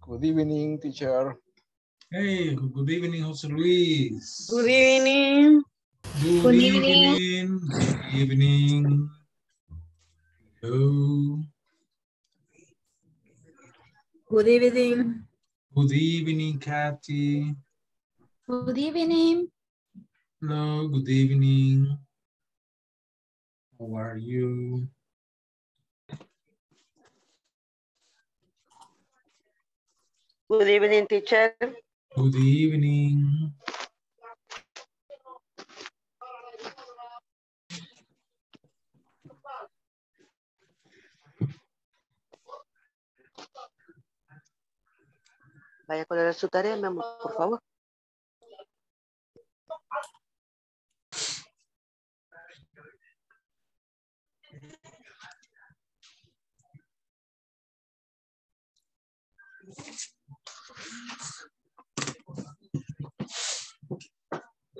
Good evening, teacher. Hey, good evening, Jose Luis. Good evening. Good, Good evening. evening. Good evening. Hello. Good evening. Good evening, Kathy. Good evening. Hello, good evening. How are you? Good evening, teacher. Good evening. Vaya a colorar su tarea, mi amor, por favor.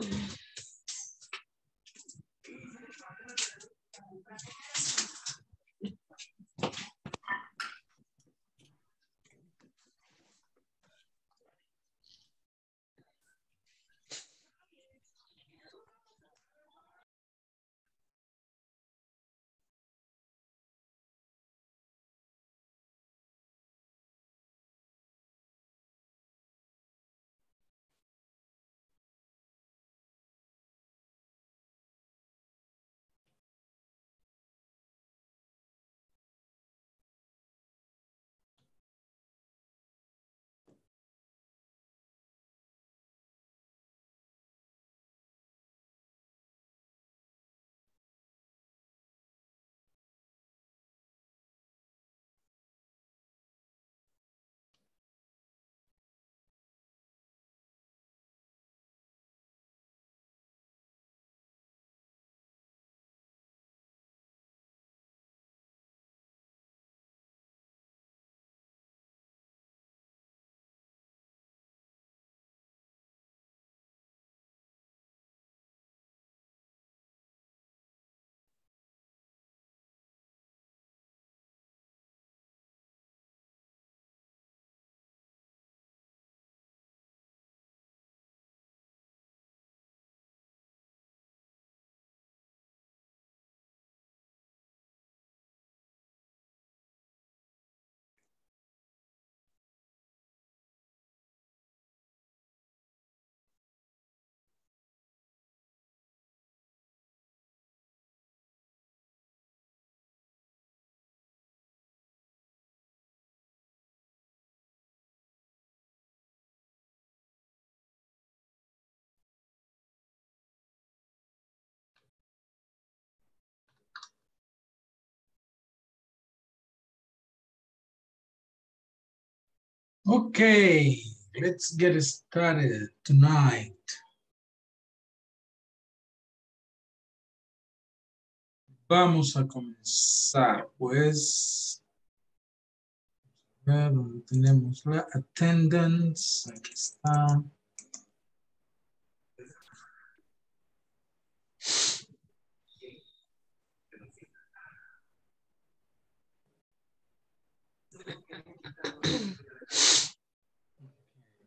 Mm-hmm. Okay, let's get started tonight. Vamos a comenzar, pues. A ver dónde tenemos la attendance. Aquí está.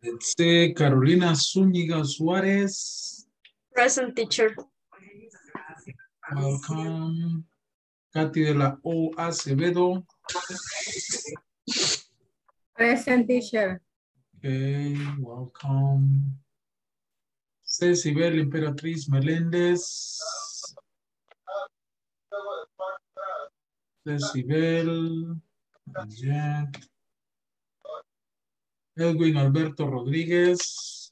Let's see, Carolina Zúñiga Suárez. Present teacher. Welcome. Katy de la O Acevedo. Present teacher. Okay, welcome. Cecibel Imperatriz Meléndez. Cecibel. Jet. Edwin Alberto Rodríguez.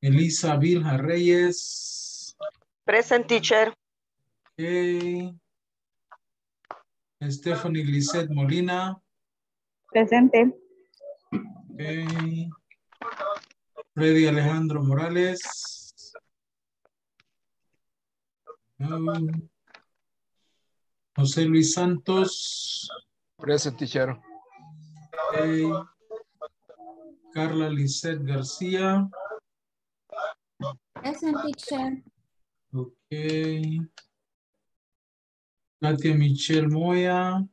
Elisa Vilja Reyes. Present, teacher. Okay. Stephanie Glisset Molina. Presente. Okay. Freddy Alejandro Morales. No. José Luis Santos. Present, teacher. Okay. Carla Lisset García. Present teacher. Okay. Katia Michelle Moya.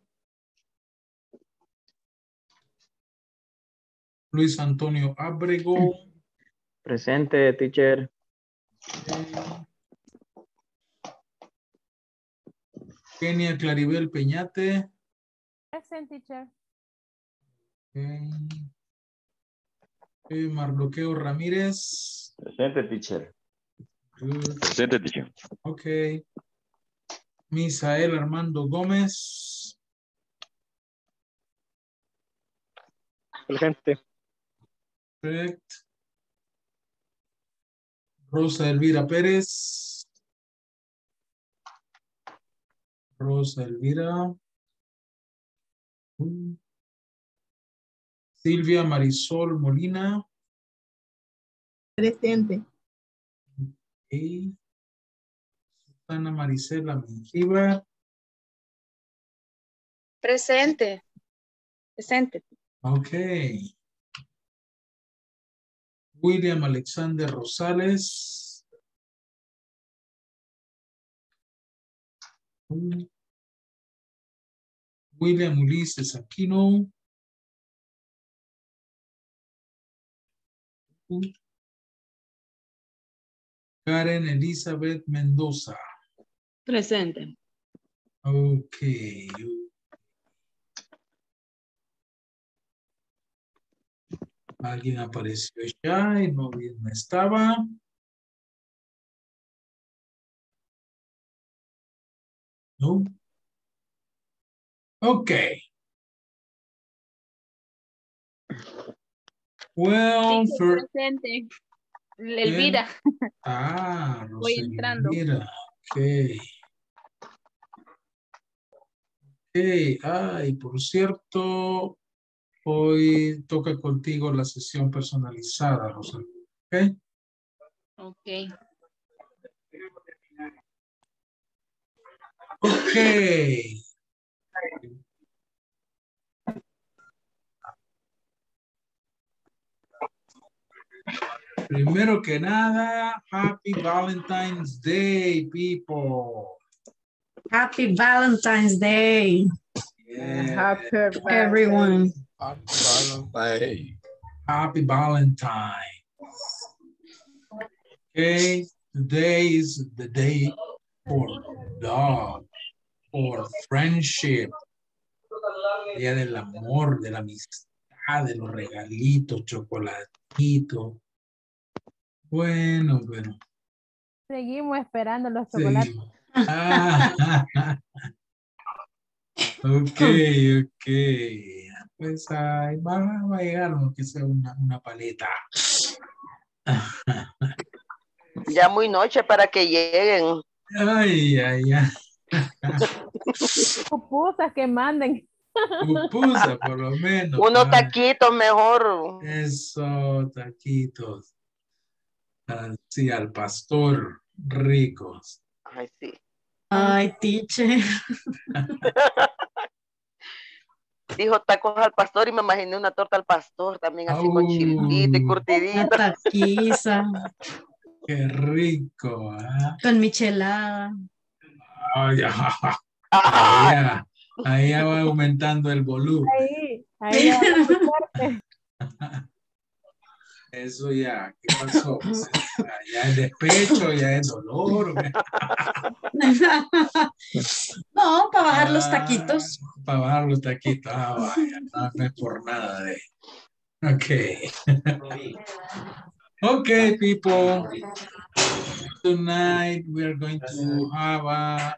Luis Antonio Abrego. Presente, teacher. Kenia Claribel Peñate. Present teacher. Okay. Eh, Mardoqueo Ramírez. Presente, teacher. Good. Presente, teacher. Ok. Misael Armando Gómez. Presente. Correct. Rosa Elvira Pérez. Rosa Elvira. Mm. Silvia Marisol Molina. Presente. Y Susana Marisela Mengíbar. Presente. Presente. Ok. William Alexander Rosales. William Ulises Aquino. Karen Elizabeth Mendoza. Presente. Ok. Alguien apareció ya y no, no estaba. No. Ok. Well, for, Presente. Elvira. ah, Voy Rosa entrando. Elvira, Ok. Ok, ay, por cierto, hoy toca contigo la sesión personalizada, Rosa. Ok. Ok. Ok. Primero que nada, Happy Valentine's Day, people. Happy Valentine's Day, Yeah. Happy everyone. Happy Valentine. Happy Valentine. Okay, today is the day for love, for friendship. Día del amor, de la amistad, de los regalitos, chocolatitos. Bueno, bueno. Seguimos esperando los chocolates. Ah, ok, ok. Pues ahí va, va a llegar aunque sea una, una paleta. Ya muy noche para que lleguen. Ay, ay, ay. Pupusas que manden. Pupusa, por lo menos. Unos Ah, taquitos mejor. Eso, taquitos. Así al pastor, ricos. Ay, sí. Ay, teacher. Dijo tacos al pastor y me imaginé una torta al pastor también así con chilito y curtidito. taquiza Qué rico. ¿ah? con michelada. Ay, ah, ahí, Ajá. ya, ahí ya va aumentando el volumen. Ahí, ahí. va. Eso ya, ¿qué pasó? Ya es despecho, ya es dolor. No, para bajar los Ah, taquitos. Para bajar los taquitos. Ah, vaya, no, no es por nada de. Ok. Okay, people. Tonight we are going to have a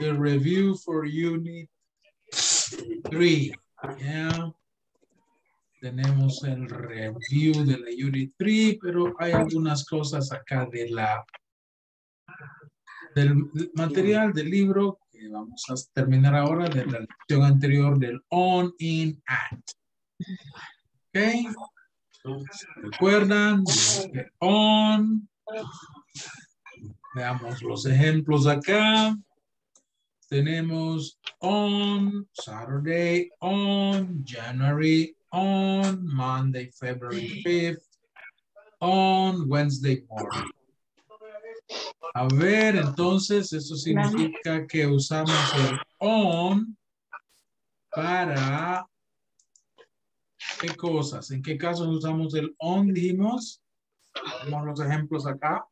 the review for unit three. Yeah. Tenemos el review de la unit 3, pero hay algunas cosas acá de la del material del libro que vamos a terminar ahora de la lección anterior del on, in, at. Ok. ¿Recuerdan? On. Veamos los ejemplos acá. Tenemos on Saturday, on January, on Monday, February 5th, on Wednesday morning. A ver, entonces, eso significa que usamos el on para ¿qué cosas? ¿En qué casos usamos el on? Dijimos. Vemos los ejemplos acá.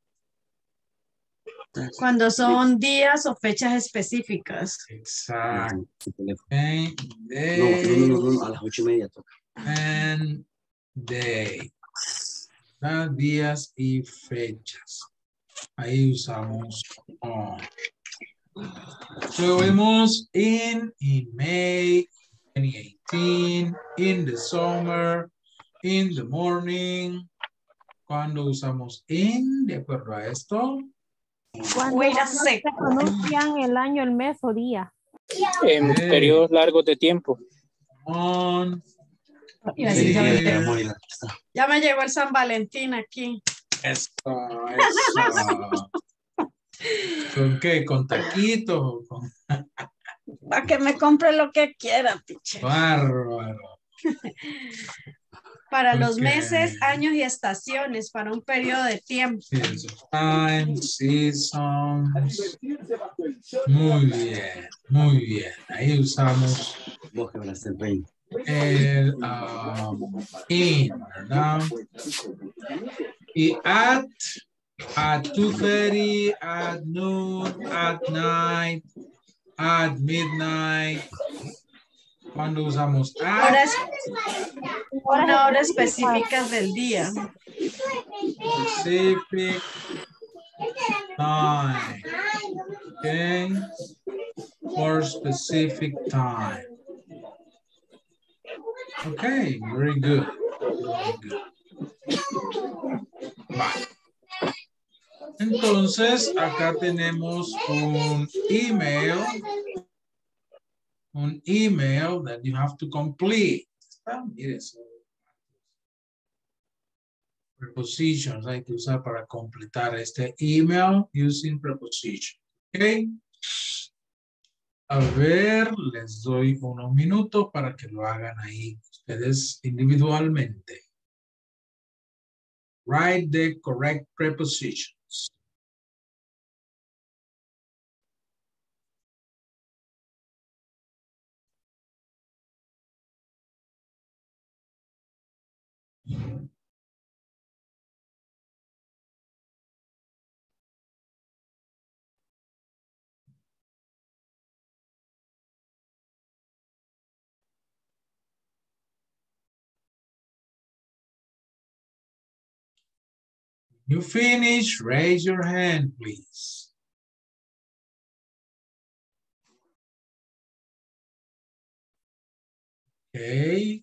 Cuando son días o fechas específicas. Exacto. No, Okay. no, no, no, no, a las ocho y media toca. and day. Días y fechas. Ahí usamos on. So vemos in, in May 2018, in the summer, in the morning. Cuando usamos in, de acuerdo a esto, Cuando Wait a se pronuncian el año, el mes o día. En Ok. periodos largos de tiempo. on, ya, me Sí. llegó, ya me llegó el San Valentín aquí. Eso, eso. ¿Con qué? ¿Con taquitos con Para que me compre lo que quiera, teacher. bárbaro? Para los Ok. meses, años y estaciones, para un periodo de tiempo. Time, seasons. Muy bien, muy bien. Ahí usamos el um, in, ¿verdad? Y at, at 2.30, at noon, at night, at midnight. Cuando usamos at, Horas, una hora específica del día. Pacific time. Okay. For specific time. Okay, very good. Very good. Vale. Entonces, acá tenemos un email. Un email that you have to complete. Mire prepositions hay que usar para completar este email using preposition. Ok. A ver, les doy unos minutos para que lo hagan ahí ustedes individualmente. Write the correct prepositions. You finish, raise your hand, please. Okay.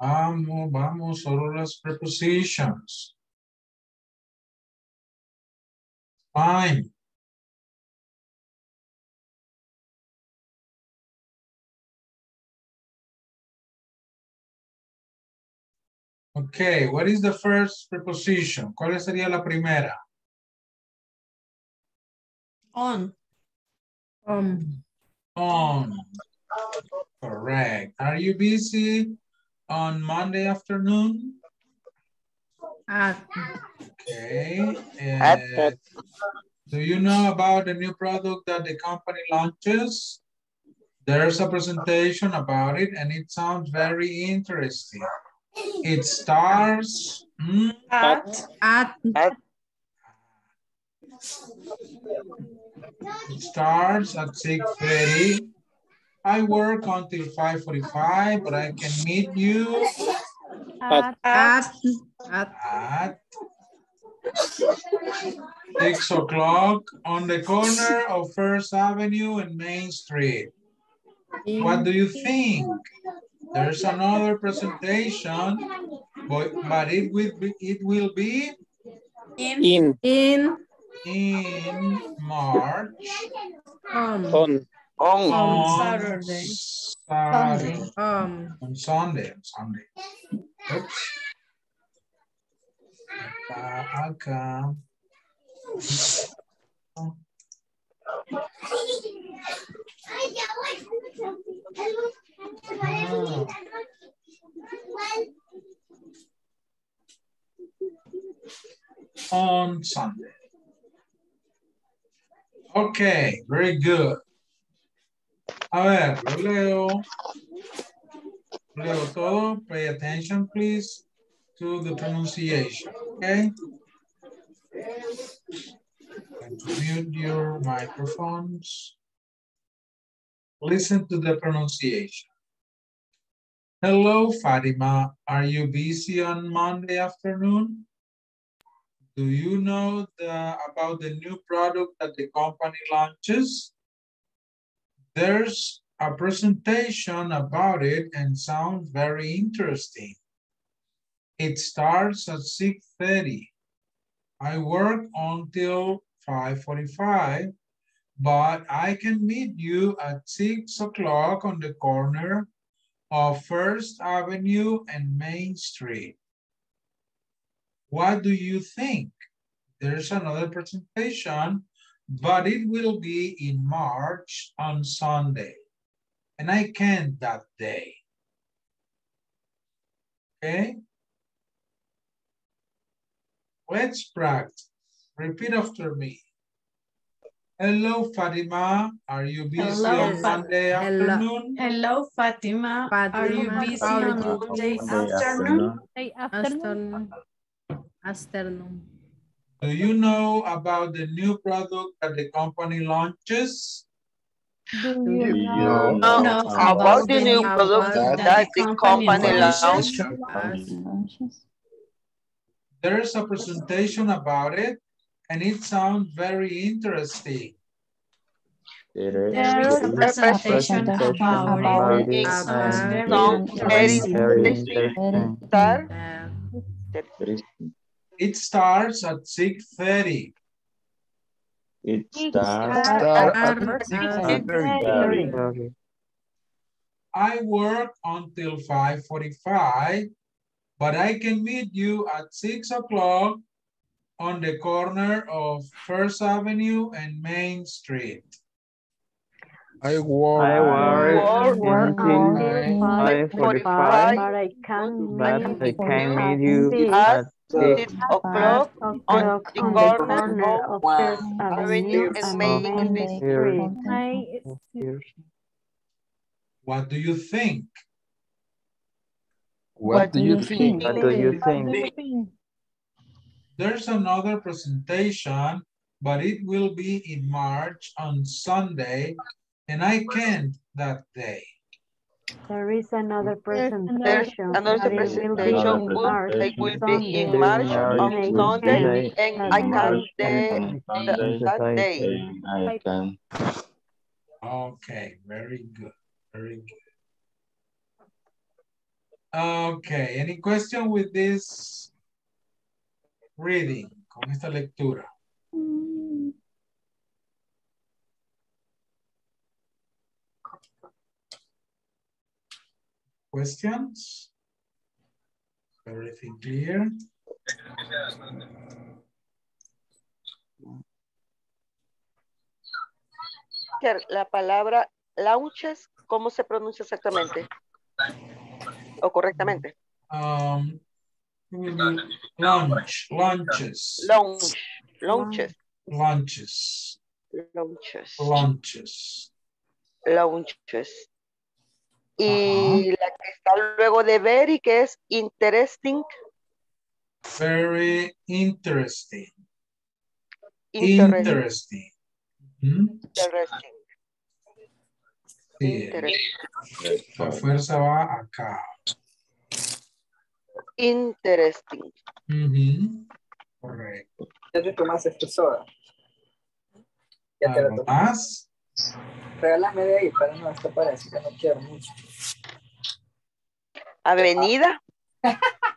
Vamos, vamos, solo las prepositions. Fine. Okay, what is the first preposition? ¿Cuál sería la primera? On. Um, On. Correct. Are you busy on Monday afternoon? at, Okay. At- uh, do you know about the new product that the company launches? There's a presentation about it and it sounds very interesting. It stars, hmm, At. at, it starts at 6.30. I work until 5.45, but I can meet you at, at, at, at six o'clock on the corner of First Avenue and Main Street. What do you think? There's another presentation, but, but it will be, it will be In. In. in, in March um, On. On. on Saturday. Saturday, um, on Sunday, on Sunday. Oops. Acá, acá. Ah. On Sunday. Okay, very good. A ver, lo leo. Leo todo. Pay attention, please, to the pronunciation, okay? And mute your microphones. Listen to the pronunciation. Hello, Fatima. Are you busy on Monday afternoon? Do you know the, about the new product that the company launches? There's a presentation about it and sounds very interesting. It starts at 6.30. I work until 5.45, but I can meet you at 6 o'clock on the corner of First Avenue and Main Street. What do you think? There's another presentation, but it will be in March on Sunday. And I can't that day. Okay? Let's practice. Repeat after me. Hello, Fatima. Are you busy Hello, on Sunday hello. afternoon? Hello, Fatima. Are you busy are on you Monday busy? afternoon? say afternoon, afternoon, Do you know about the new product that the company launches? do Do you you know? know No, About the new product the that the company launches? launched. There's a presentation about it and it sounds very interesting. There is a presentation about it. It sounds very Sounds very interesting. interesting. Start. It starts at 6.30. It starts Start at at six thirty. I work until 5.45, but I can meet you at 6 o'clock on the corner of First Avenue and Main Street. I work. I work Work until five forty-five, But I can but I can meet you At at six. six o'clock on the corner of First Avenue and Main Street. What do you think? What do you think? What do you think? There's another presentation, but it will be in March on Sunday, and I can't that day. There is another There's presentation. another but it will be presentation, in March, will be in March on Sunday, and I can't the- Sunday. that day. I can. Okay, very good, very good. Okay, any question with this reading? Con esta lectura. Questions? Everything clear? La palabra launches, ¿cómo se pronuncia exactamente? O correctamente. Um, launch, launches. Launch, launches. Launches. Launches. Launches. Launches. Y la que está luego de very, que es interesting. Very interesting. Interesting. Interesting. ¿Mm? Interesting. Sí, la fuerza va acá. Interesting. Ujú, Correcto. Ya te tomaste tu soda. Ya te la ¿Algo tomaste. Regálame de ahí, para no, esto parece que no quiero mucho. Avenida.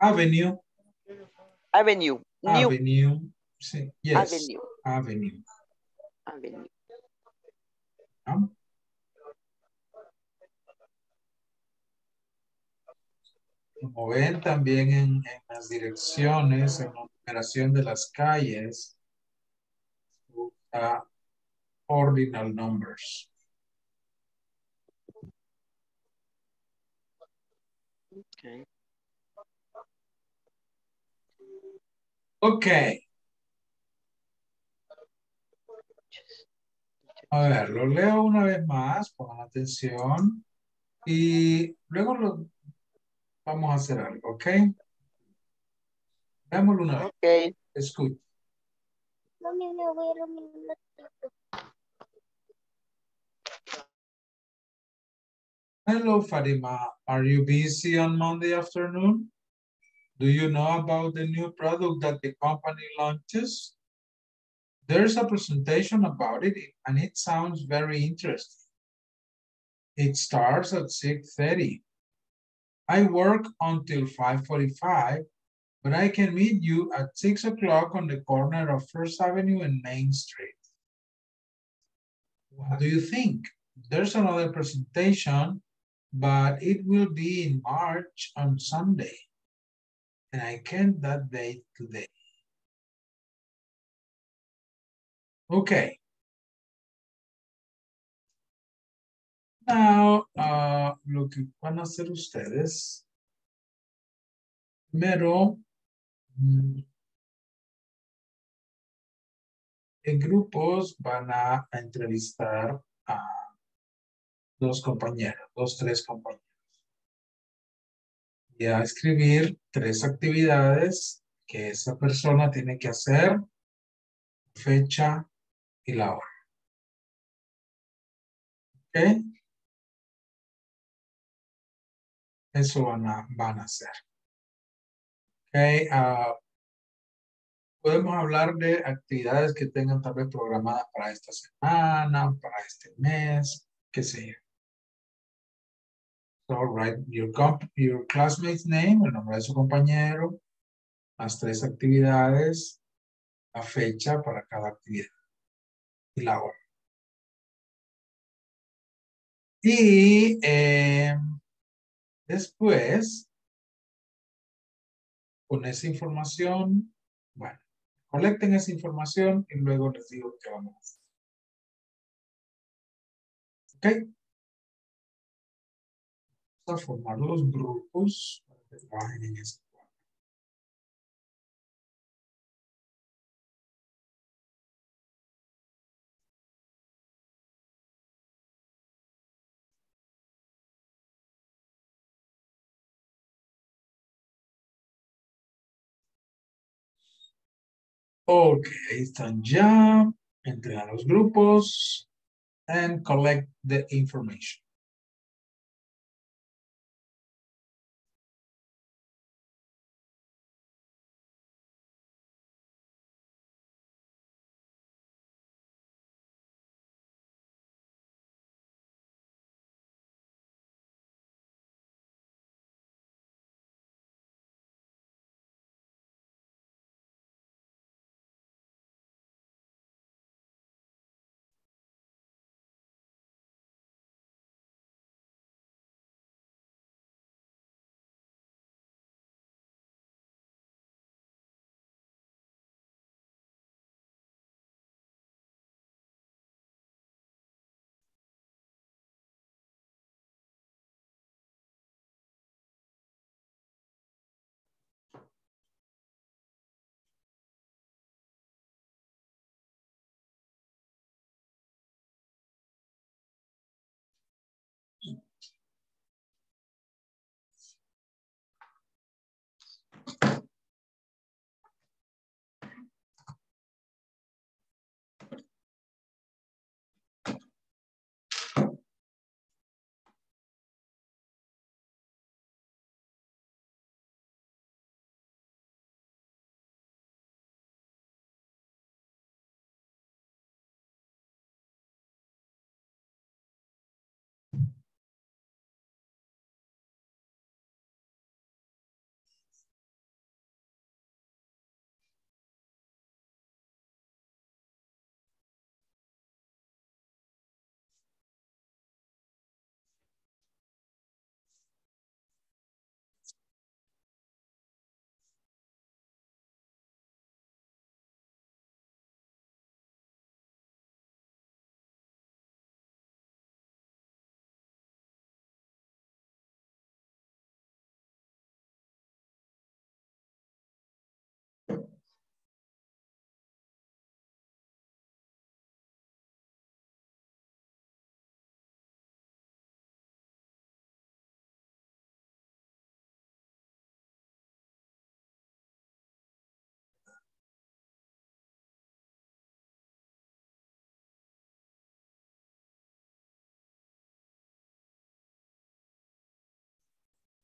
Avenue. Avenue. New. Avenue. Sí, yes. Avenue. Avenue. Avenue. ¿no? Como ven también en, en las direcciones, en la numeración de las calles, ordinal numbers. Okay. Ok. A ver, lo leo una vez más, pongan atención. Y luego lo vamos a hacer algo, ¿ok? Veámoslo una vez. Ok. Escucha. Hello, Fatima. Are you busy on Monday afternoon? Do you know about the new product that the company launches? There's a presentation about it and it sounds very interesting. It starts at 6.30. I work until 5.45, but I can meet you at 6 o'clock on the corner of First Avenue and Main Street. What do you think? There's another presentation, but it will be in March on Sunday. And I can't that date today. Okay. Now, uh, lo que van a hacer ustedes, primero, mm, en grupos van a, entrevistar a dos compañeros, dos, tres compañeros. Y a escribir tres actividades que esa persona tiene que hacer, fecha y la hora. ¿Ok? Eso van a, van a hacer. Ok, ah, podemos hablar de actividades que tengan tal vez programadas para esta semana, para este mes, qué sé yo. So write your, comp your classmate's name, el nombre de su compañero, las tres actividades, la fecha para cada actividad y la hora. Y eh, después, con esa información, bueno, colecten esa información y luego les digo qué vamos a hacer. ¿Ok? Formar los grupos para que trabajen en esto. Ok, ahí están ya. Entren a los grupos and collect the information.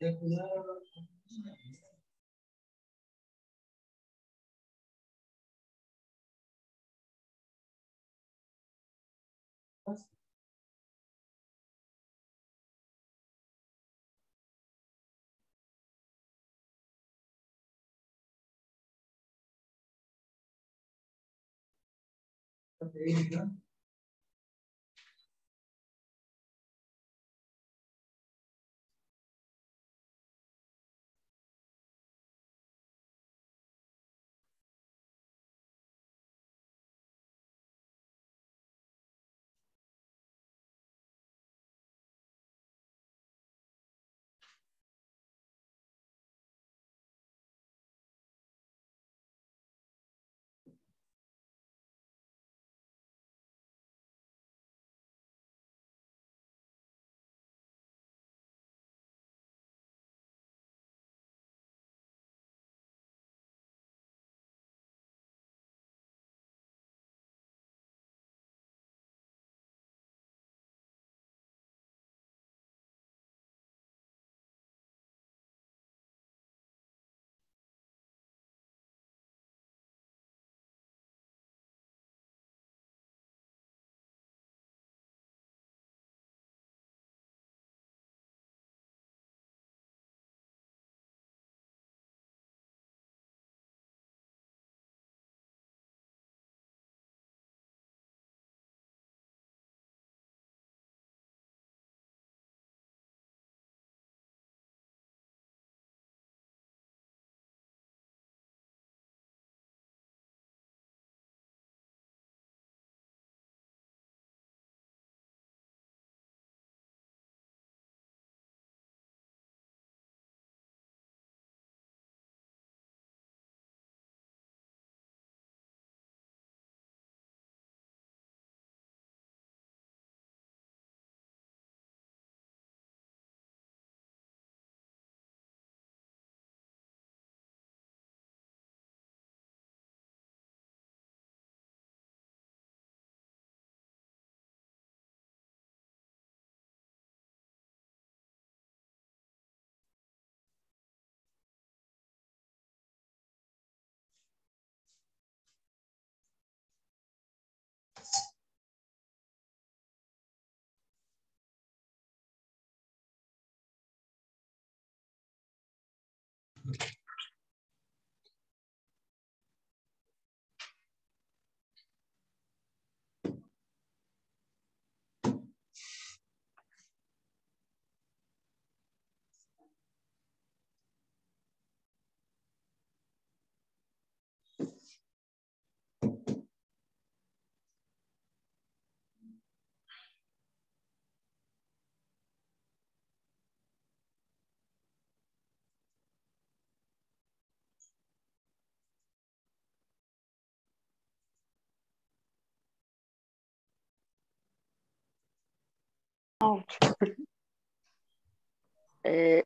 de. Eh,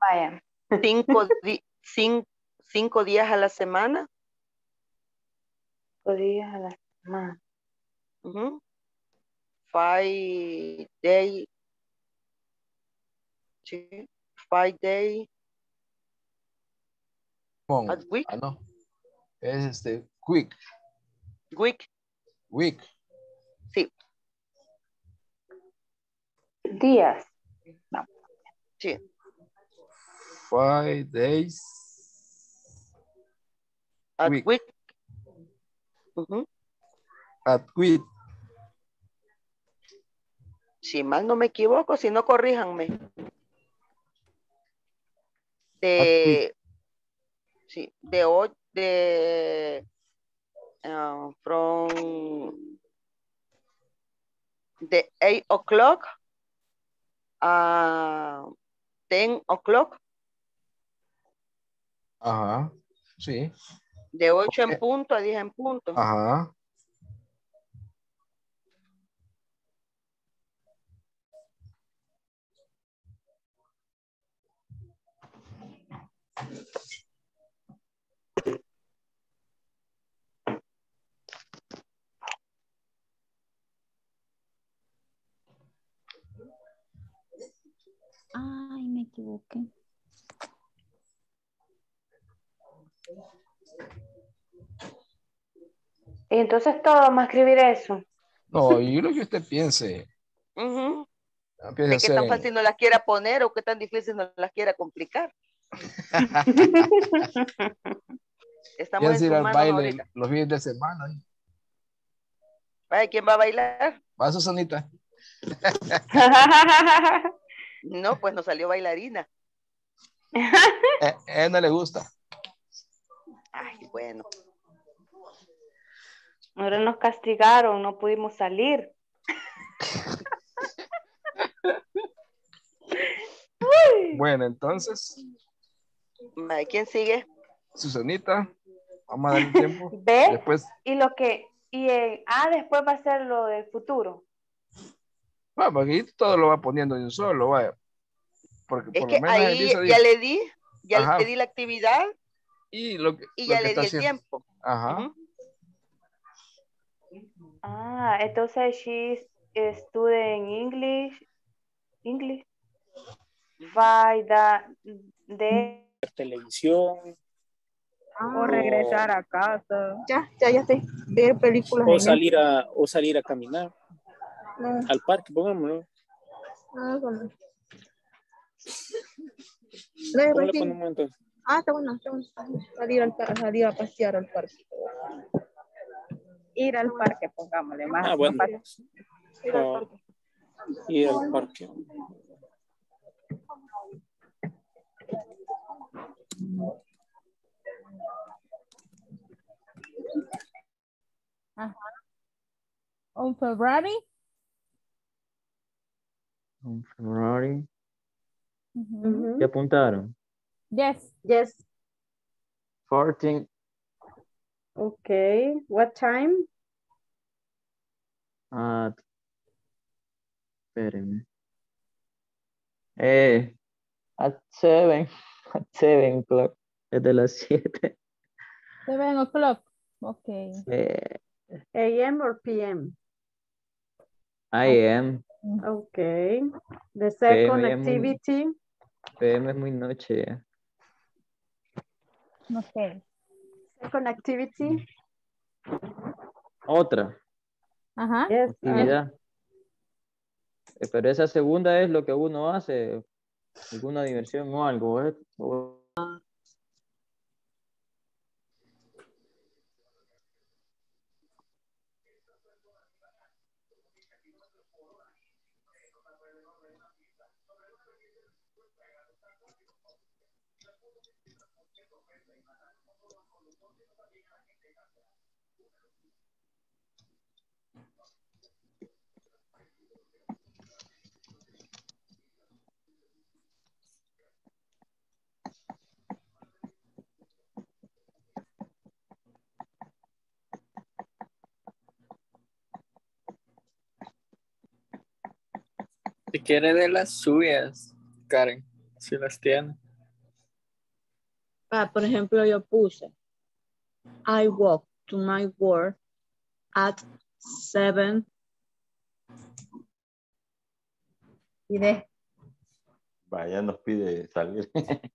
Vaya. cinco, di- cin- cinco días a la semana. Cinco días a la semana. Ujú. Five day. Sí. Five day Con- a week. Ah, no. Es este, quick, Week. week. Días. Sí. Five days. A Week. week. Ujú. At week. Si mal no me equivoco, si no, corríjanme. De, sí, de hoy, de, uh, from, de 8 o'clock a 10 o'clock, Ajá. Sí. de 8 en Ok. punto a 10 en punto. Ajá. Ay, me equivoqué. Y entonces todo vamos a escribir eso. No, yo lo que usted piense. Uh piense que tan fácil no las quiera poner o qué tan difícil no las quiera complicar. Estamos en ir al baile los fines de semana. ¿eh? ¿Quién va a bailar? Va Susanita. No, pues nos salió bailarina. Eh, a él no le gusta. Ay, bueno. Ahora nos castigaron, no pudimos salir. Bueno, entonces, ¿Quién sigue? Susanita, vamos a darle tiempo. ¿Ve? Después, Y lo que, y en, ah, después va a ser lo del futuro. Vamos, aquí todo lo va poniendo de un solo, vaya. Porque Es por que lo menos ahí ya le di, ya Ajá. le di la actividad y lo que, y lo ya que le está di el haciendo. tiempo. Ajá. Ah, entonces she's studying English, English by the, the Televisión O regresar a casa. Ya, ya, ya sé. Ver películas. o en salir a o salir a caminar No, al parque, pongámoslo. no, eso no. No, ¿Cómo le ponemos entonces? Ah, está bueno, está bueno. Salir, al, salir a pasear al parque. Ir al parque, pongámosle más. Ah, bueno. más fácil. Ir al Ah, parque. ir al parque. Ajá. On February. Un Ferrari. Mhm. ¿Qué apuntaron? Yes. Yes. 14 Okay. What time? at... Espérenme. Eh, at 7. At 7 o'clock. Desde las 7. Seven o'clock. Okay. Eh, AM or PM? I am. Okay. The second PM, muy- activity. PM es muy noche. ya. Okay. Second activity. Otra Ajá. Yes. actividad. Eh, Pero esa segunda es lo que uno hace, alguna diversión o algo. ¿eh? O- quiere de las suyas, Karen, si las tiene. Ah, por ejemplo, yo puse, I walk to my work at seven. Y de, Vaya, nos pide salir.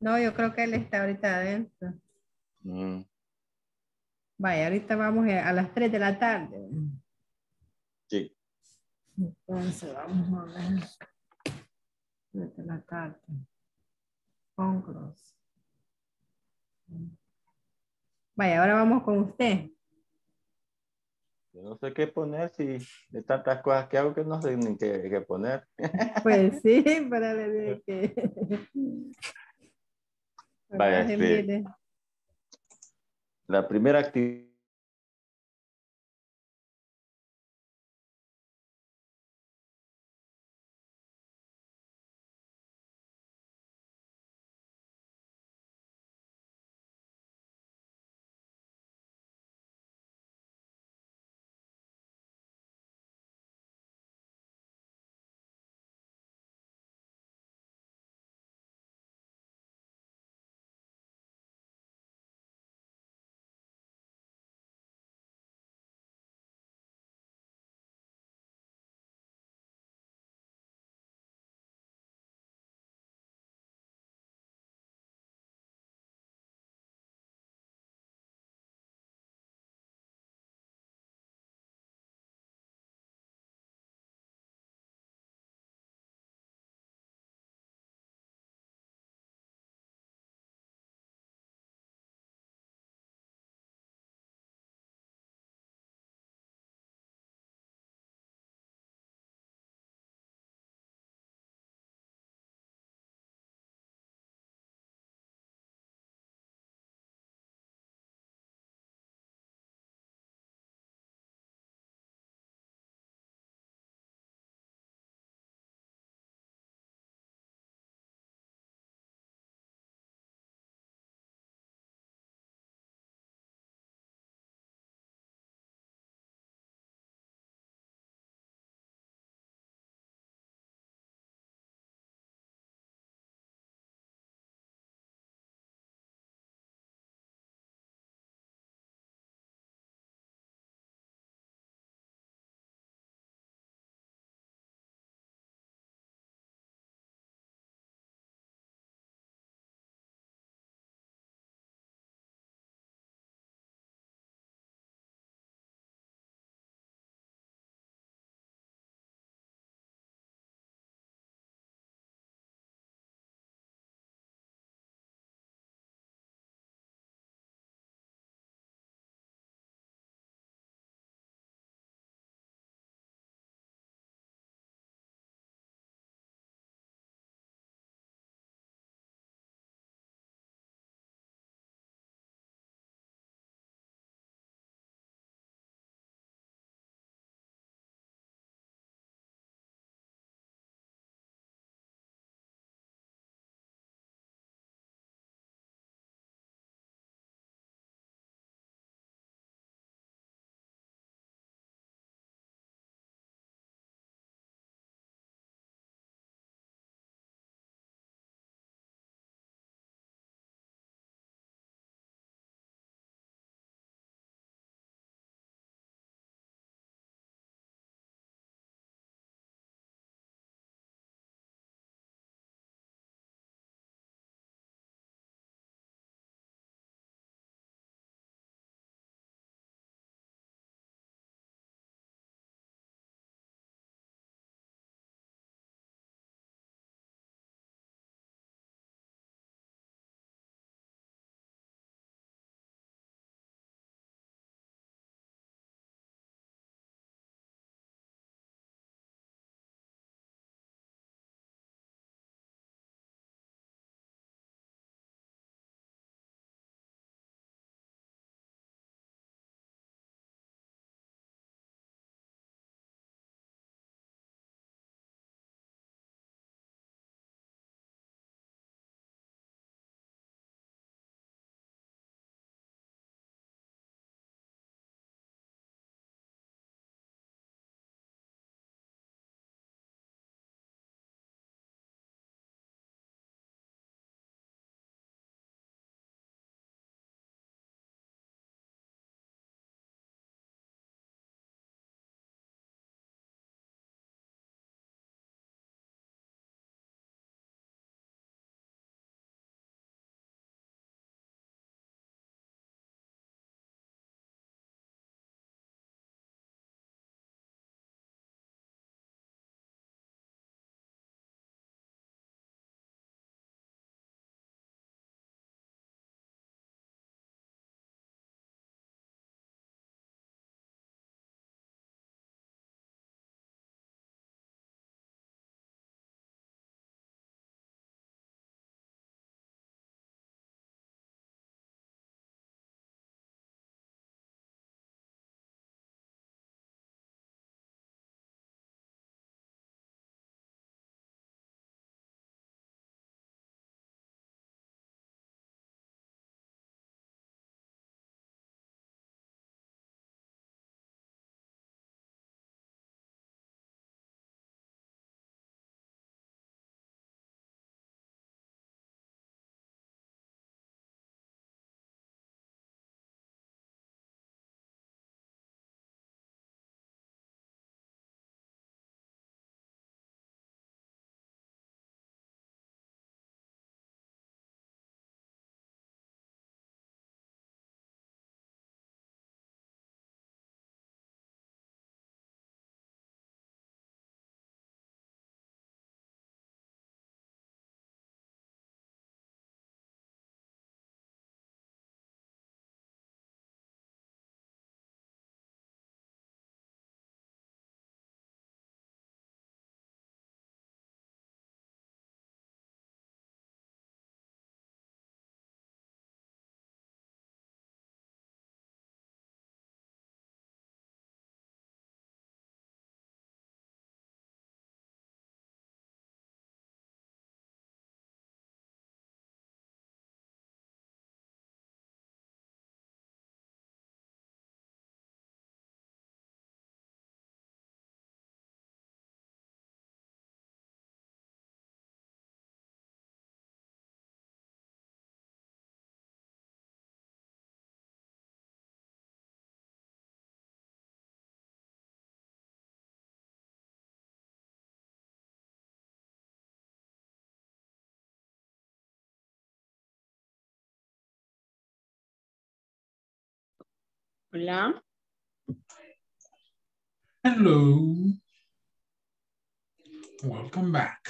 no, yo creo que él está ahorita adentro. Mm, Vaya, ahorita vamos a a las 3 de la tarde. Entonces, vamos a ver. 3 de la tarde. Concros. Vaya, ahora vamos con usted. Yo no sé qué poner si de tantas cosas que hago que no sé ni qué, qué poner. Pues sí, para le que. Vaya, este-. La primera actividad Hola. Hello. Welcome back.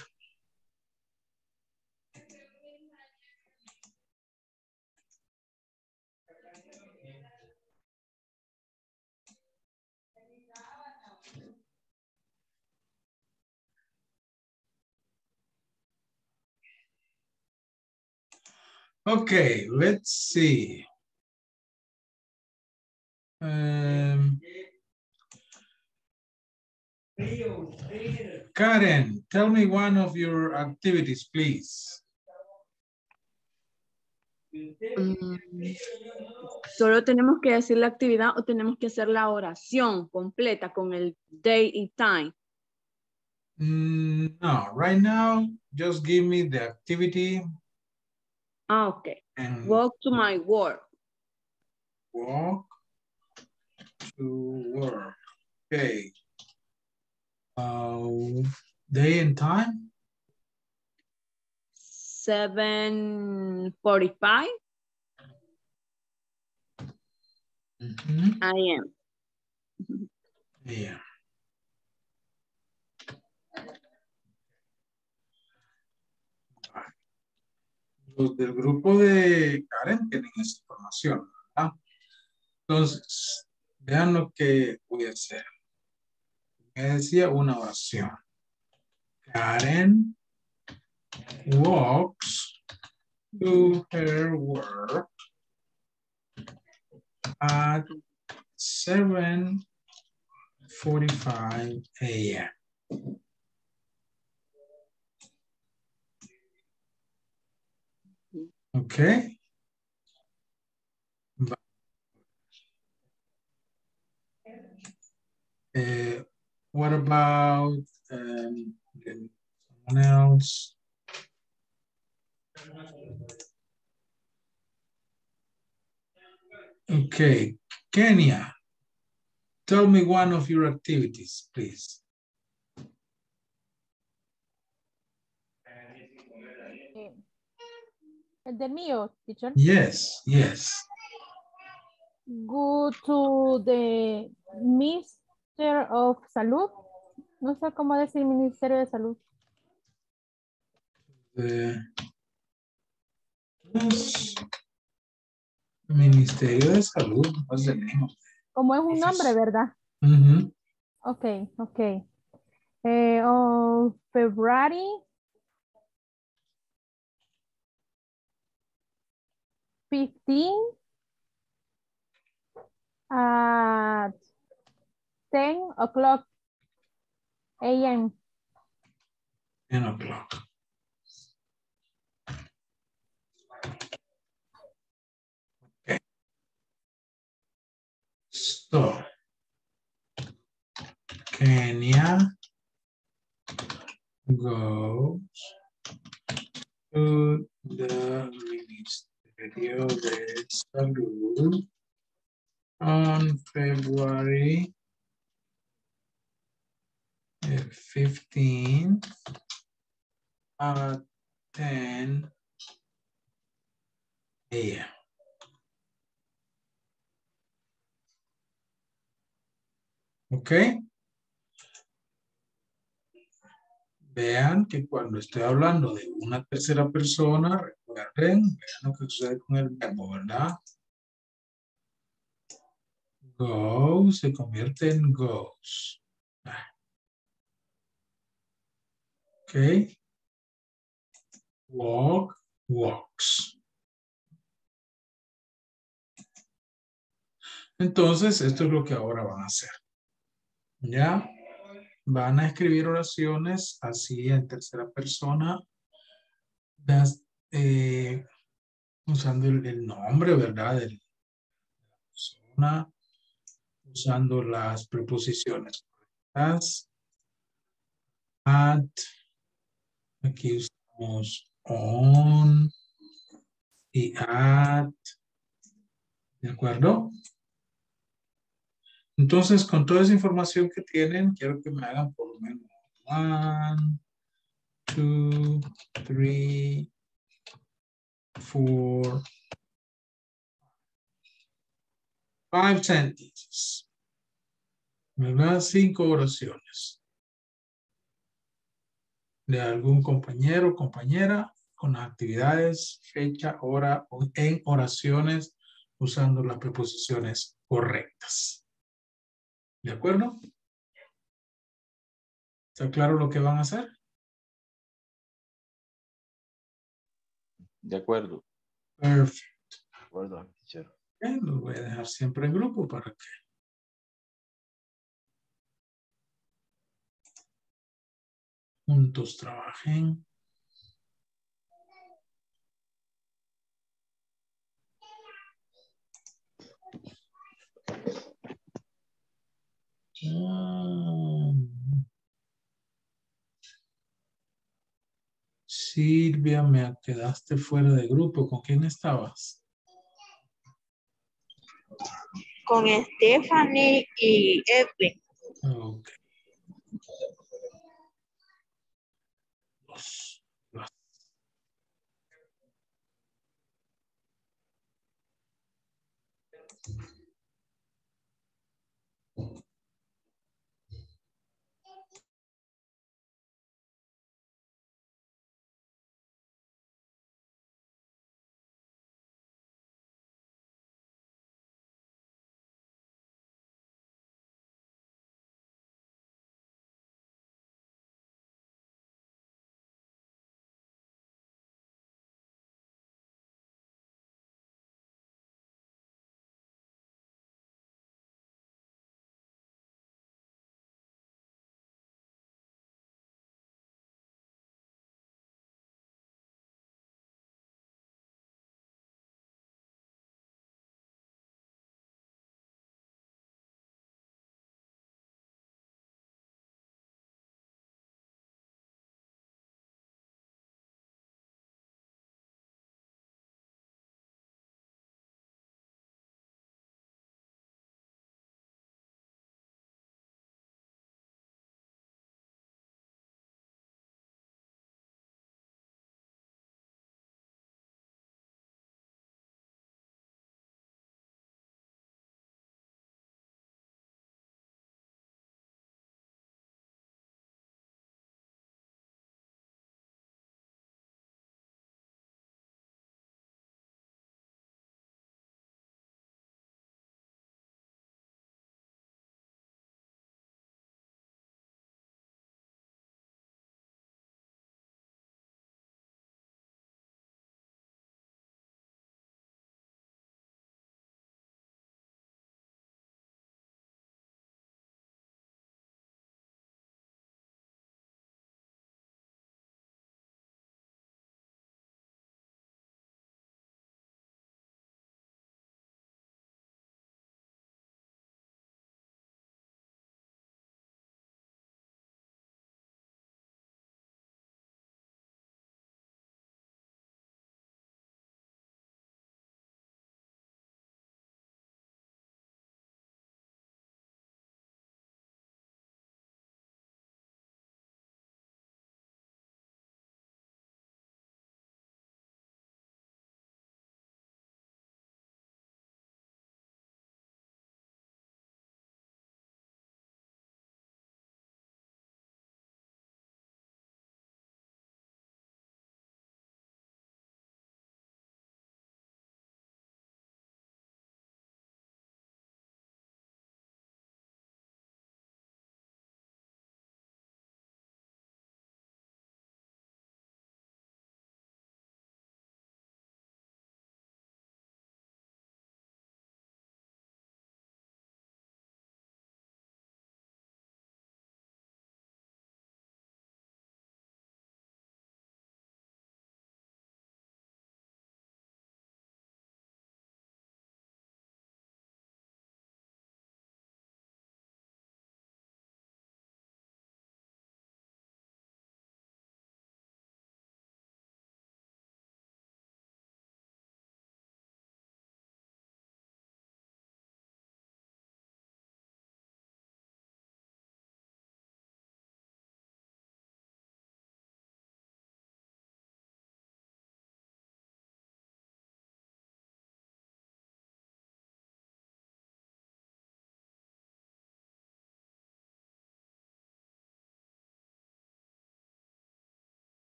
Okay, let's see. Um, Karen, tell me one of your activities, please. Mm, Solo tenemos que decir la actividad o tenemos que hacer la oración completa con el day y time. Mm, no, right now, just give me the activity Ah, ok. and Walk to my work. walk to work. Okay. Uh, day and time? 7.45 Mhm. a.m. Yeah. Los del grupo de Karen tienen esa información, ¿verdad? Entonces, vean lo que voy a hacer. Me decía una oración. Karen walks to her work at 7.45 a.m. Okay. Uh, what about um, someone else? Okay, Kenya, tell me one of your activities, please. Del mío, teacher. Yes, yes. Go to the Minister of Salud. No sé cómo decir Ministerio de Salud. Ministerio de Salud, Como es un nombre, ¿verdad? Mhm. Ok, ok. Eh, on February 15 at 10 o'clock a.m. 10 o'clock. Okay. So, Kenya goes to the Ministerio de Salud on February 15 at 10 a.m. ¿Ok? Vean que cuando estoy hablando de una tercera persona, recuerden, vean lo que sucede con el verbo, ¿verdad? Go se convierte en goes. Ok. Walk, walks. Entonces, esto es lo que ahora van a hacer. ¿Ya? Van a escribir oraciones así en tercera persona, eh, usando el, nombre, ¿verdad? De persona, usando las preposiciones correctas. At, aquí usamos on y at, ¿de acuerdo? Entonces, con toda esa información que tienen, quiero que me hagan por lo menos one, two, three, four, Five sentences. ¿Verdad? Cinco oraciones. De algún compañero o compañera con las actividades, fecha, hora en oraciones usando las preposiciones correctas. ¿De acuerdo? ¿Está claro lo que van a hacer? De acuerdo. Perfecto. De acuerdo, Los voy a dejar siempre en grupo para que juntos trabajen. Silvia, me quedaste fuera de grupo. ¿Con quién estabas? Con Stephanie y Edwin. Ok. box.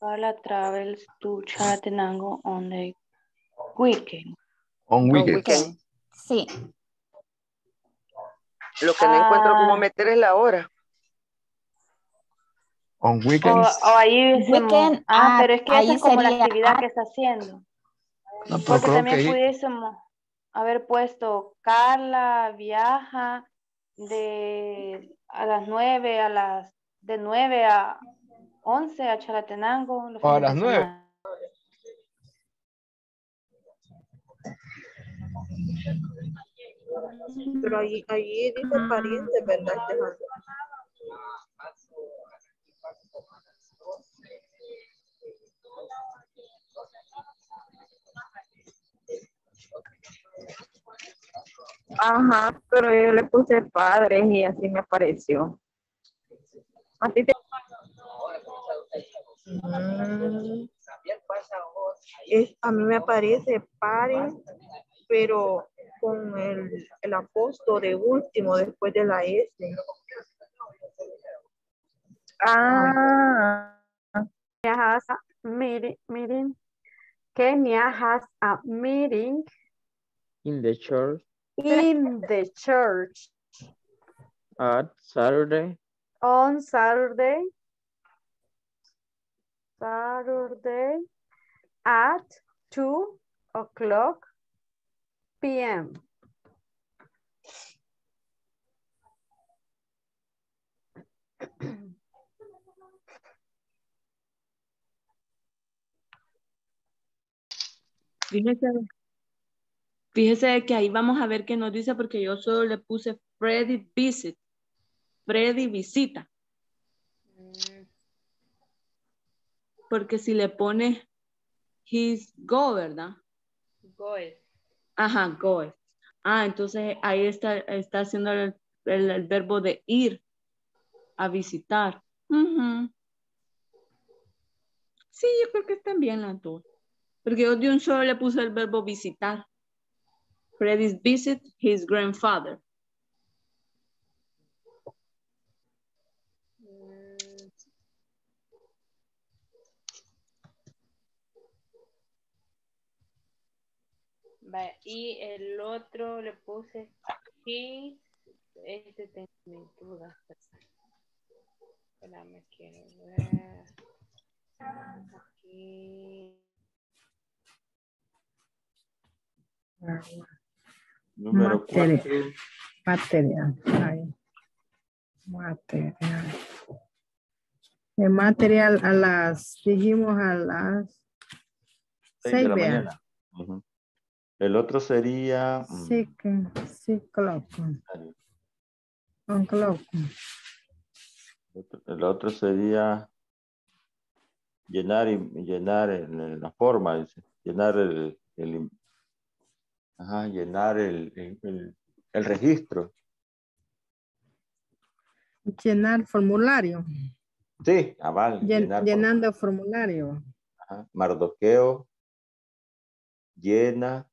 Carla travels to Chalatenango on the weekend. On weekend. weekend. Sí. Lo que no encuentro cómo meter es la hora. On O, weekends. o ahí decimos, Weekend, ah, ah, pero es que ahí esa es como la actividad at- que está haciendo. No, pero Porque también que ahí- pudiésemos haber puesto Carla viaja de a las 9 a las de 9 a 11 a Chalatenango. los a las nueve. semana. Pero ahí, ahí dice pariente, ¿verdad? Ajá, pero yo le puse padres y así me apareció. A ti te... Mm. Es, a mí me aparece pare, pero con el, el apóstol de último después de la S. Ah, has a meeting, meeting. Kenya has a meeting In the church in the church at Saturday. on Saturday. Saturday at 2 o'clock p.m. Fíjese, fíjese que ahí vamos a ver qué nos dice porque yo solo le puse Freddy visit. Freddy visita. Porque si le pone his go, ¿verdad? Goes. Ajá, go. Ah, entonces ahí está, está haciendo el, el- el verbo de ir a visitar. Sí, yo creo que están bien las dos. Porque yo de un solo le puse el verbo visitar. Freddy's visit his grandfather. Va, y el otro le puse his. Este tengo mis dudas. Espérame, quiero ver. Aquí. Número Material. cuatro. Material. ahí. Material. El material a las, dijimos a las Seis de seis, la mañana. Ujú. El otro sería mm, Sí, que, sí, clock. On clock. el otro sería llenar y llenar en, en la forma, dice, llenar el, el- ajá, llenar el, el, el- el registro. Llenar formulario. Sí, aval, Llen- llenando formulario. ajá, Mardoqueo, llena,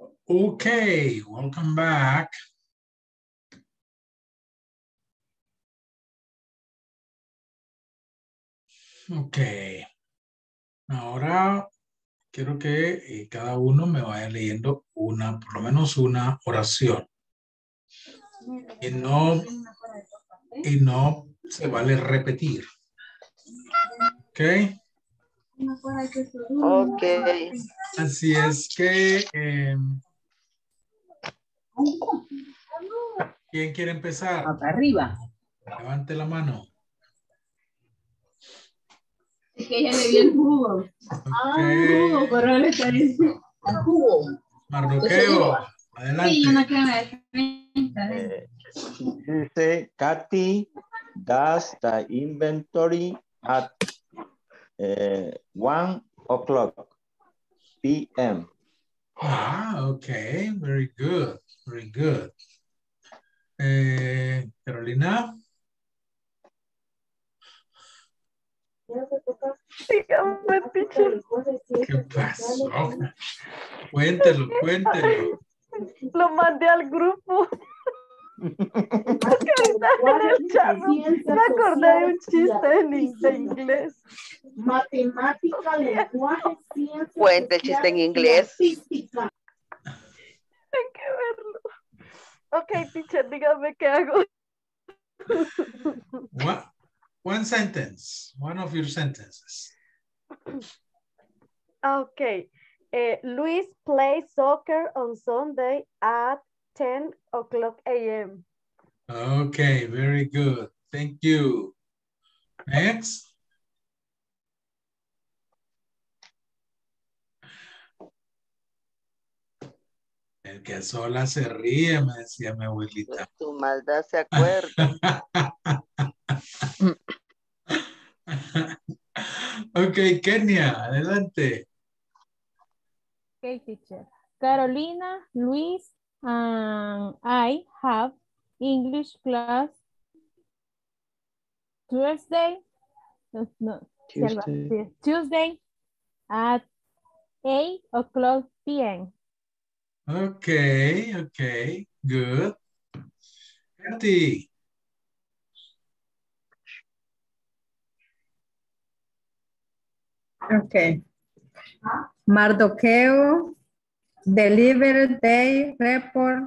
Okay, welcome back. Ok. Ahora quiero que eh, cada uno me vaya leyendo una, por lo menos una oración. Y no, y no se vale repetir. Ok. Ok. Así es que, eh, ¿quién quiere empezar? Acá arriba. Levante la mano. Es que ella le dio el jugo. Ah, el jugo, pero él está diciendo el jugo. Mardoqueo, adelante. Sí, yo no quiero ver. Dice, Kathy does the inventory at eh, one o'clock p.m. Ah, okay, very good, very good. Eh, Carolina. Dígame, teacher. ¿Qué pasó? Cuéntelo, cuéntelo. Lo mandé al grupo. Me acordé de un chiste en inglés. Matemática, lenguaje, ciencia. Cuenta el chiste en inglés. Hay que verlo. Ok, teacher, dígame qué hago. One, one sentence, one of your sentences. Okay. Uh, Luis plays soccer on Sunday at 10 o'clock a.m. Okay, very good. Thank you. Next. El que sola se ríe, me decía mi abuelita. Tu maldad se acuerda. ok, Kenia, adelante. Okay, teacher. Carolina, Luis, and I have English class Tuesday. No, no, sí, algo así. Tuesday. Tuesday at 8 o'clock p.m. Okay, okay, good. Kathy. Okay. Mardoqueo, deliver day report,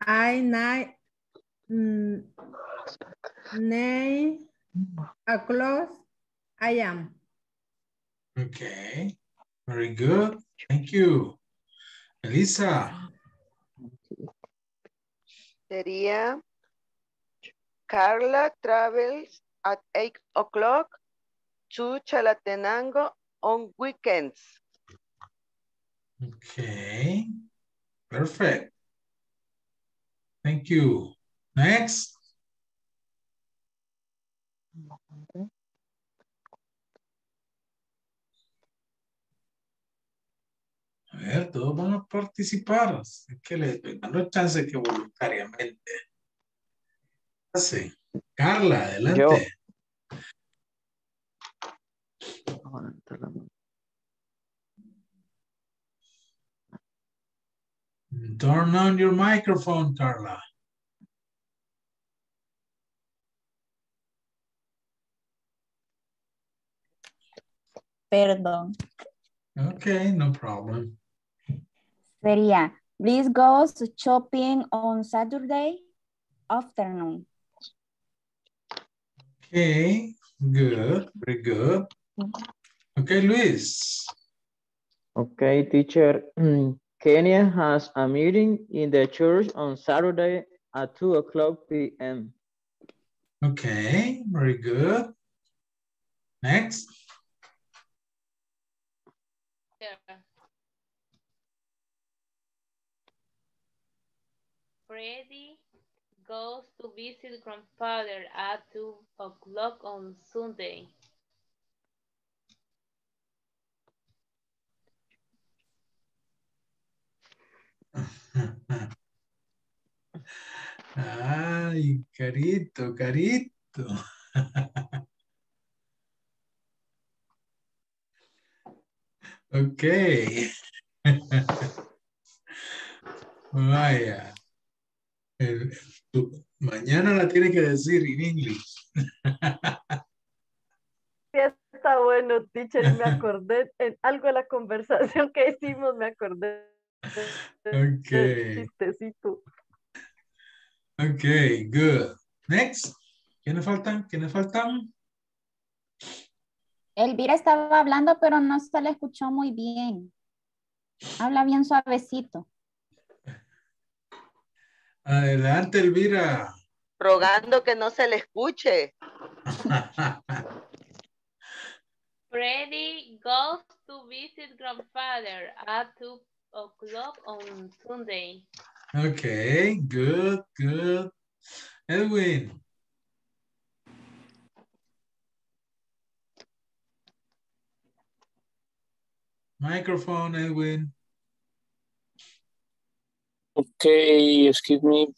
I night, mm, nine o'clock, I am. Okay, very good. Thank you. Elisa. Sería Carla travels at 8 o'clock to Chalatenango on weekends. Okay, perfect. Thank you. Next. A ver, todos van a participar. Es que les estoy dando chance que voluntariamente. Sí. Carla, adelante. Turn on your microphone, Carla. Perdón. Okay, no problem. Sería, please go shopping on Saturday afternoon. Okay, good, very good. Mm-hmm. Okay, Luis. Okay, teacher. Kenya has a meeting in the church on Saturday at 2 o'clock p.m. Okay, very good. Next. Freddy goes to visit grandfather at 2 o'clock on Sunday. Ay, carito, carito. Okay. Vaya. Mañana la tiene que decir en inglés. Está bueno, teacher, me acordé, en algo de la conversación que hicimos, me acordé del Ok. chistecito. Ok, good. Next. ¿Quiénes faltan? ¿Quiénes faltan? Elvira estaba hablando, pero no se le escuchó muy bien. Habla bien suavecito. Adelante, Elvira. Rogando que no se le escuche. Freddy goes to visit grandfather at 2 o'clock on Sunday. Okay, good, good. Edwin. Microphone, Edwin. Okay, excuse me.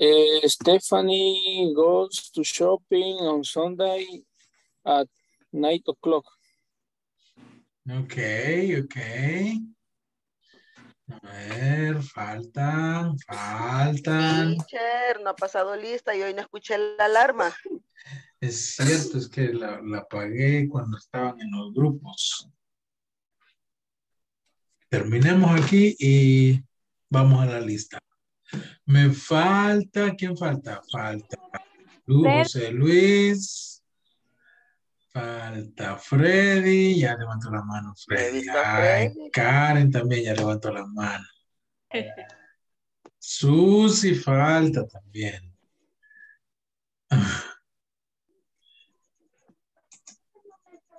Uh, Stephanie goes to shopping on Sunday at 9 o'clock. Okay, okay. A ver, faltan, faltan. Teacher, no ha pasado lista y hoy no escuché la alarma. Es cierto, es que la, la apagué cuando estaban en los grupos. Terminemos aquí y vamos a la lista. Me falta, ¿quién falta? Falta. José Luis. Falta Freddy, ya levantó la mano Freddy. Ay, Freddy. Karen también ya levantó la mano. Susi falta también.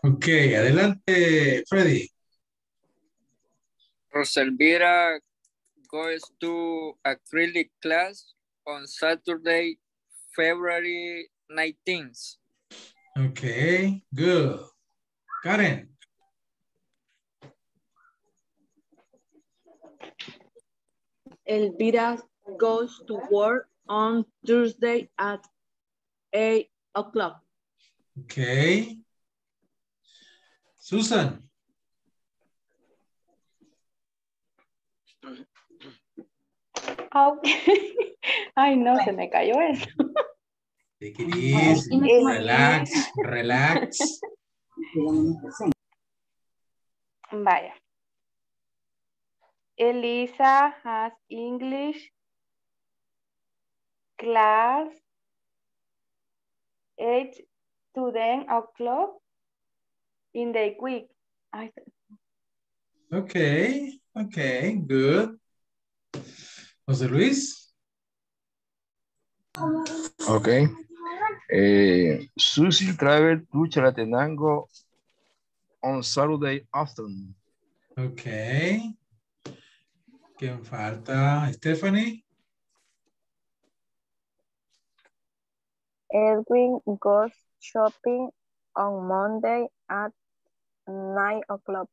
Ok, adelante, Freddy. Roselvira goes to acrylic class on Saturday, February 19th. Ok, good. Karen. Elvira goes to work on Thursday at 8 o'clock. Ok. Susan. Au. Ay, no, se me cayó eso. Take it easy. Relax, relax. Vaya. Elisa has English class 8 to 10 o'clock in the week. Ok, ok, good. José Luis. Ok. Eh, Susie travel to Chalatenango on Saturday afternoon. Ok. ¿Quién falta? Stephanie. Edwin goes shopping on Monday at 9 o'clock.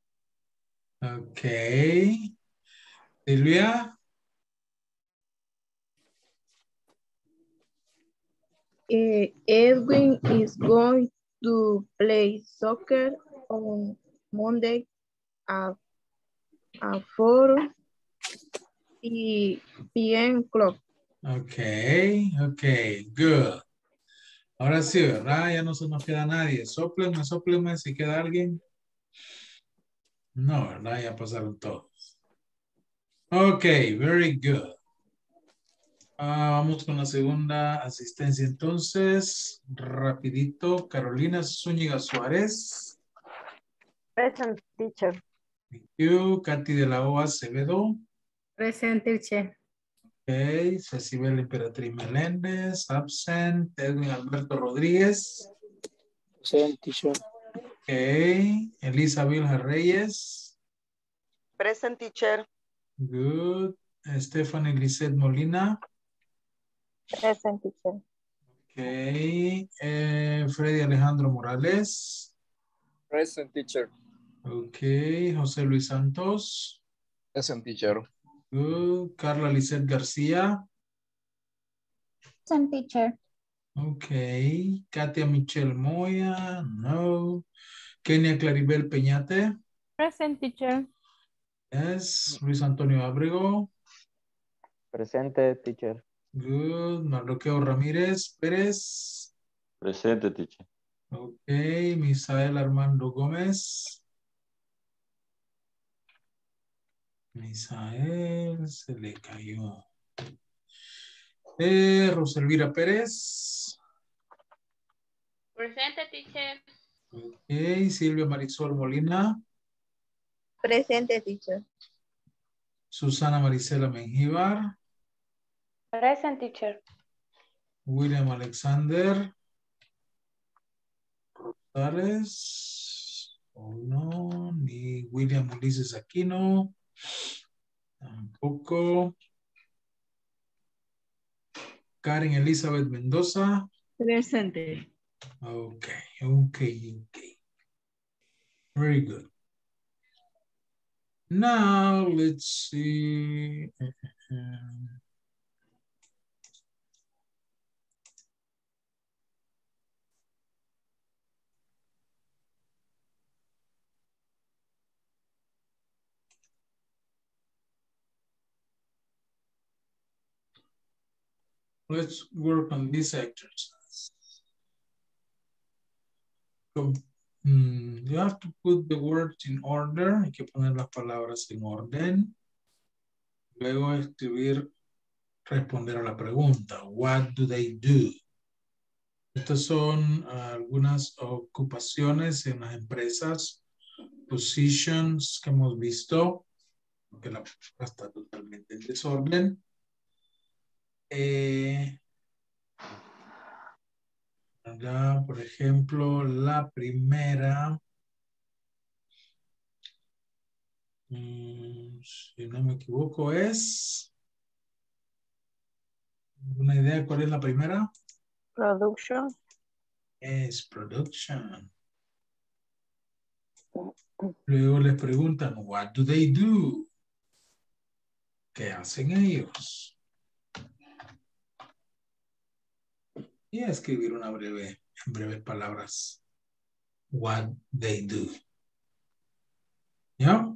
Ok. Silvia. Edwin is going to play soccer on Monday at, at 4 p- p.m. clock. Ok, ok, good. Ahora sí, ¿verdad? Ya no se nos queda nadie. Sóplenme, sóplenme si queda alguien. No, ¿verdad? Ya pasaron todos. Ok, very good. Ah, vamos con la segunda asistencia entonces. Rapidito. Carolina Zúñiga Suárez. Present teacher. Thank you. Katy de la O Acevedo. Present teacher. Ok. Cecibel Emperatriz Meléndez. Absent. Edwin Alberto Rodríguez. Present teacher. Ok. Elisa Vilja Reyes. Present teacher. Good. Stephanie Lisette Molina. Present teacher. Ok. Eh, Freddy Alejandro Morales. Present teacher. Ok. José Luis Santos. Present teacher. Good. Carla Lisette García. Present teacher. Ok. Katia Michelle Moya. No. Kenia Claribel Peñate. Present teacher. Yes. Luis Antonio Abrego. Presente, teacher. Good. Marloqueo Ramírez Pérez. Presente, teacher. Ok. Misael Armando Gómez. Misael se le cayó. Eh, Roselvira Pérez. Presente, teacher. Ok. Silvia Marisol Molina. Presente, teacher. Susana Marisela Mengíbar. Present, teacher. William Alexander. Rosales. Oh, no, ni William Ulises Aquino. Tampoco. Karen Elizabeth Mendoza. Presente. Okay, okay, okay. Very good. Now let's see. Let's work on this exercise. So, mm, you have to put the words in order. Hay que poner las palabras en orden. Luego escribir, responder a la pregunta. What do they do? Estas son algunas ocupaciones en las empresas, positions que hemos visto, que la está totalmente en desorden. Eh, acá, por ejemplo, la primera, mm, si no me equivoco, es una idea cuál es la primera? Production. Es production. Luego les preguntan, what do they do? ¿Qué hacen ellos? Y escribir una breve, en breves palabras, what they do. ¿Ya?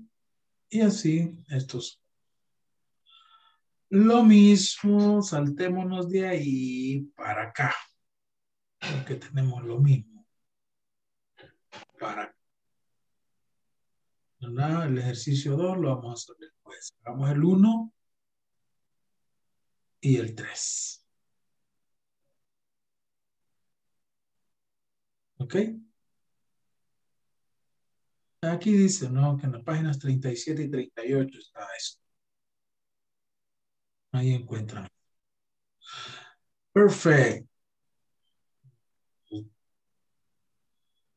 Y así, estos. Lo mismo, saltémonos de ahí para acá. Porque tenemos lo mismo. Para acá. El ejercicio 2 lo vamos a hacer después. Hagamos el 1 y el 3. ¿Ok? Aquí dice, ¿no? Que en las páginas 37 y 38 está esto. Ahí encuentran. Perfect.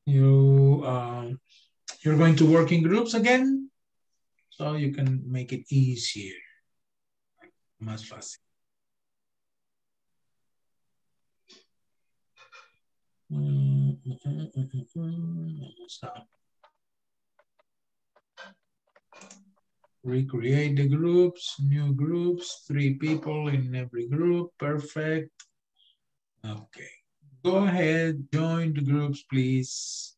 You, um, you're going to work in groups again, so you can make it easier. Más fácil. Mm, a recreate the groups, new groups, three people in every group, perfect. Okay, go ahead, join the groups, please.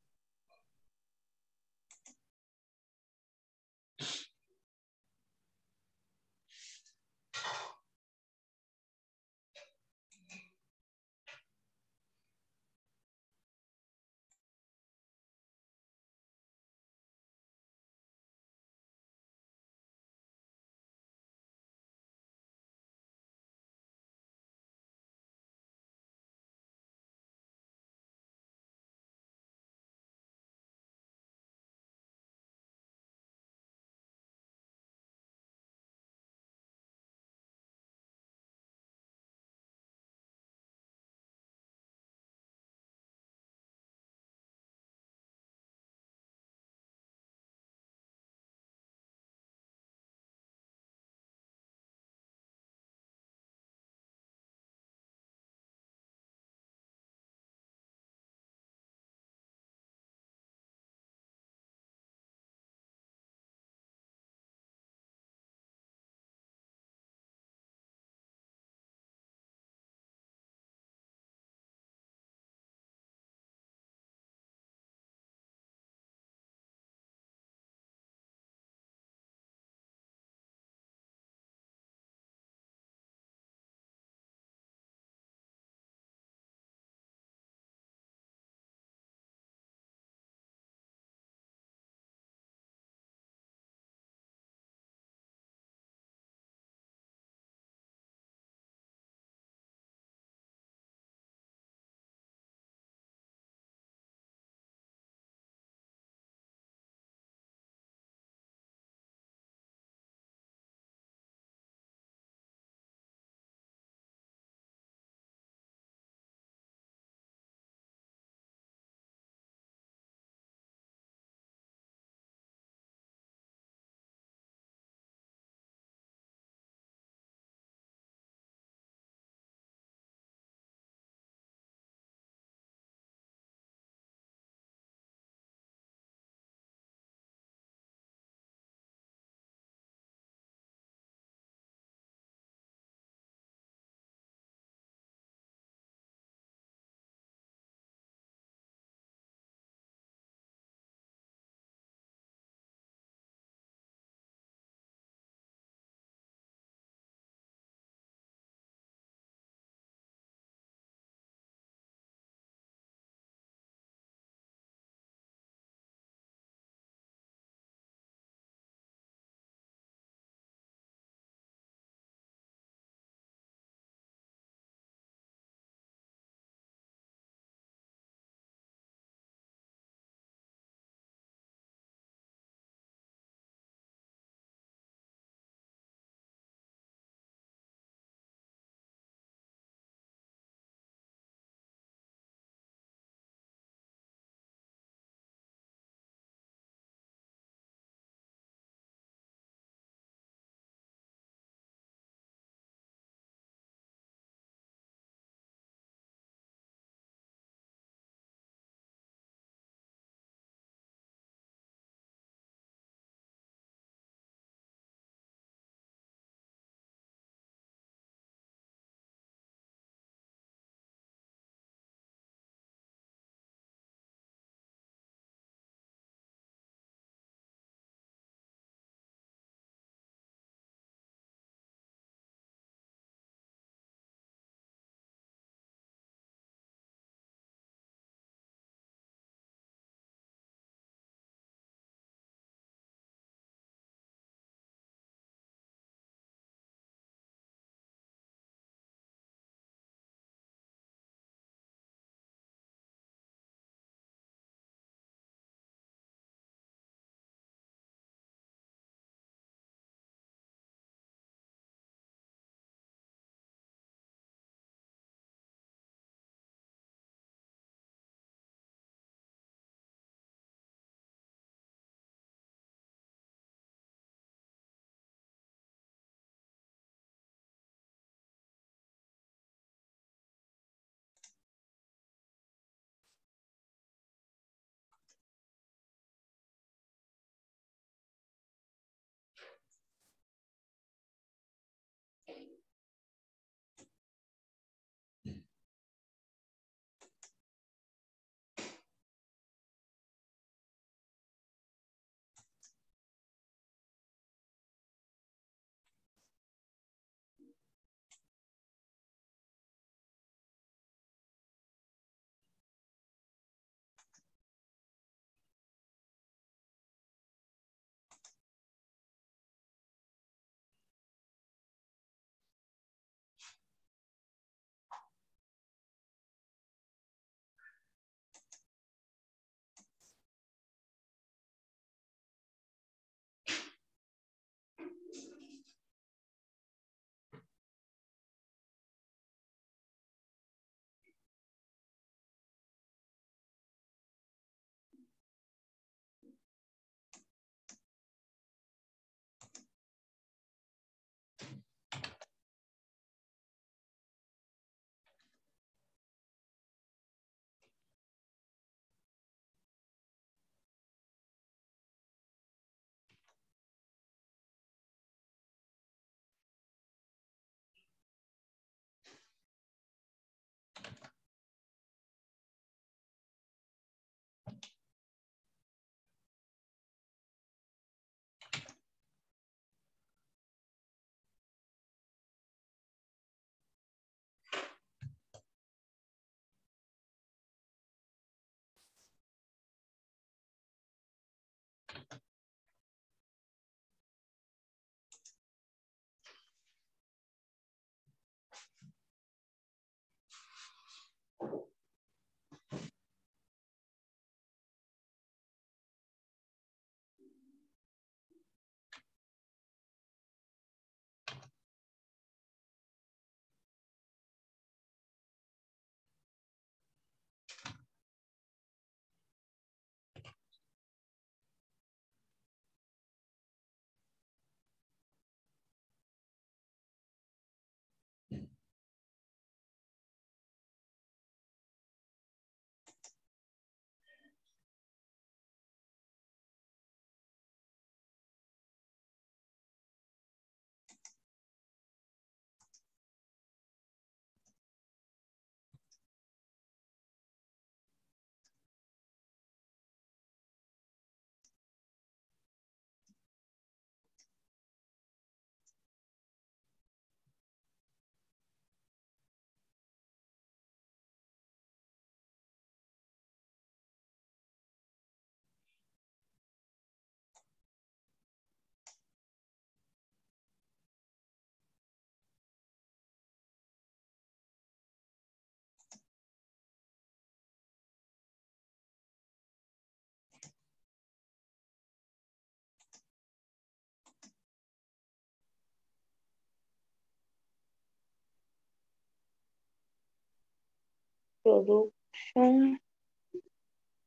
Production.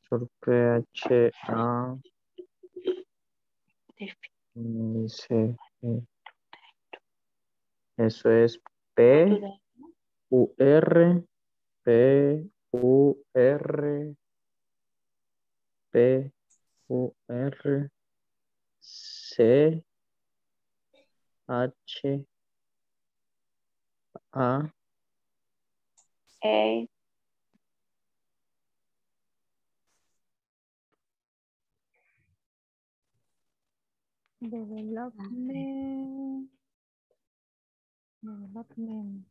Sur PH A. Dice, eso es P U R P U R P U R C H A A. Development. Development.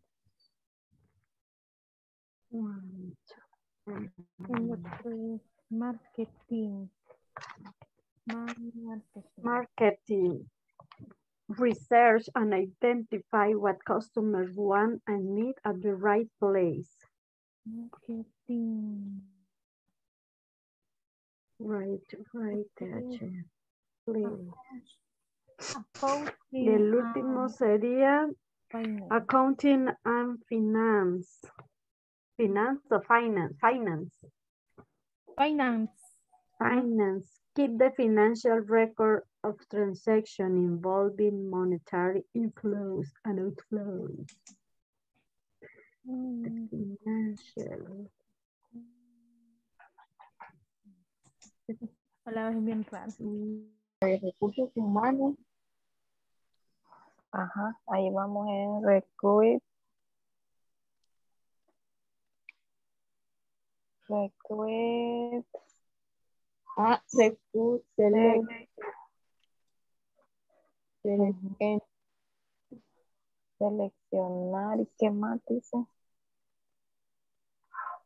One, two, marketing. Marketing. Marketing. Research and identify what customers want and need at the right place. Marketing. Right, right, TH. Please. Accounting El último and sería finance. accounting and finance. Finance o finance? Finance. Finance. Finance. Keep the financial record of transaction involving monetary inflows and outflows. Mm, Financial. Palabras bien raras. de recursos humanos. Ajá, ahí vamos en recruit. Recruit. Ah, recruit, select. Select- Seleccionar, ¿y qué más dice?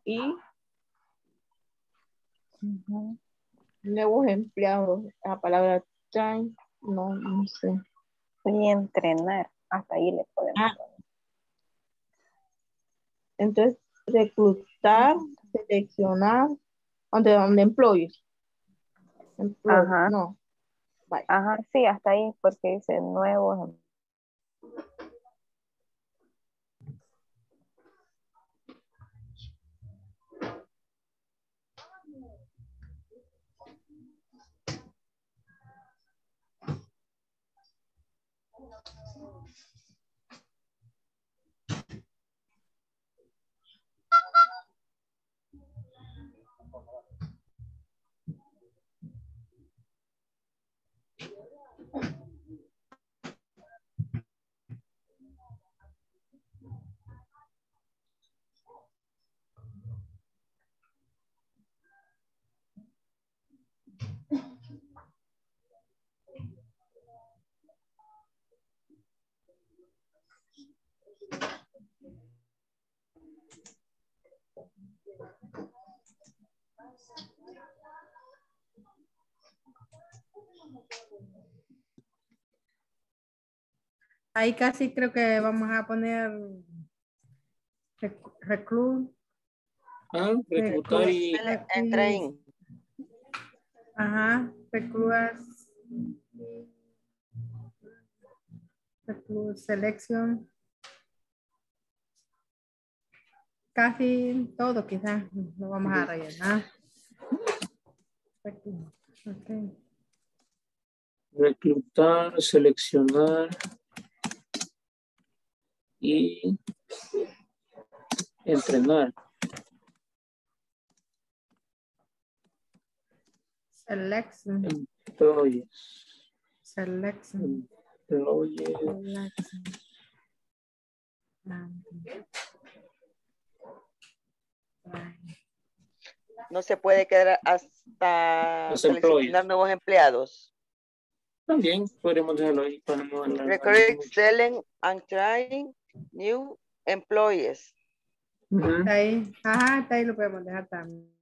Y Ujú. nuevos empleados, la palabra train, no, no sé. Y entrenar, hasta ahí le podemos poner. Entonces, reclutar, seleccionar, donde, donde employees. Employees, Ajá. No. Vale. Ajá, sí, hasta ahí, porque dice nuevos. Ahí casi creo que vamos a poner rec- reclut. Ah, reclutar y train. Ajá, reclutas. Reclut selección. Casi todo quizás lo vamos a rellenar. Reclu- ok. reclutar, seleccionar y entrenar. Selection. Employees. Selection. Employees. Selection. No se puede quedar hasta Los seleccionar employees. nuevos empleados. También podríamos dejarlo ahí para no Recruit, selling, and trying new employees. Está ahí. Ajá, está ahí lo podemos dejar también.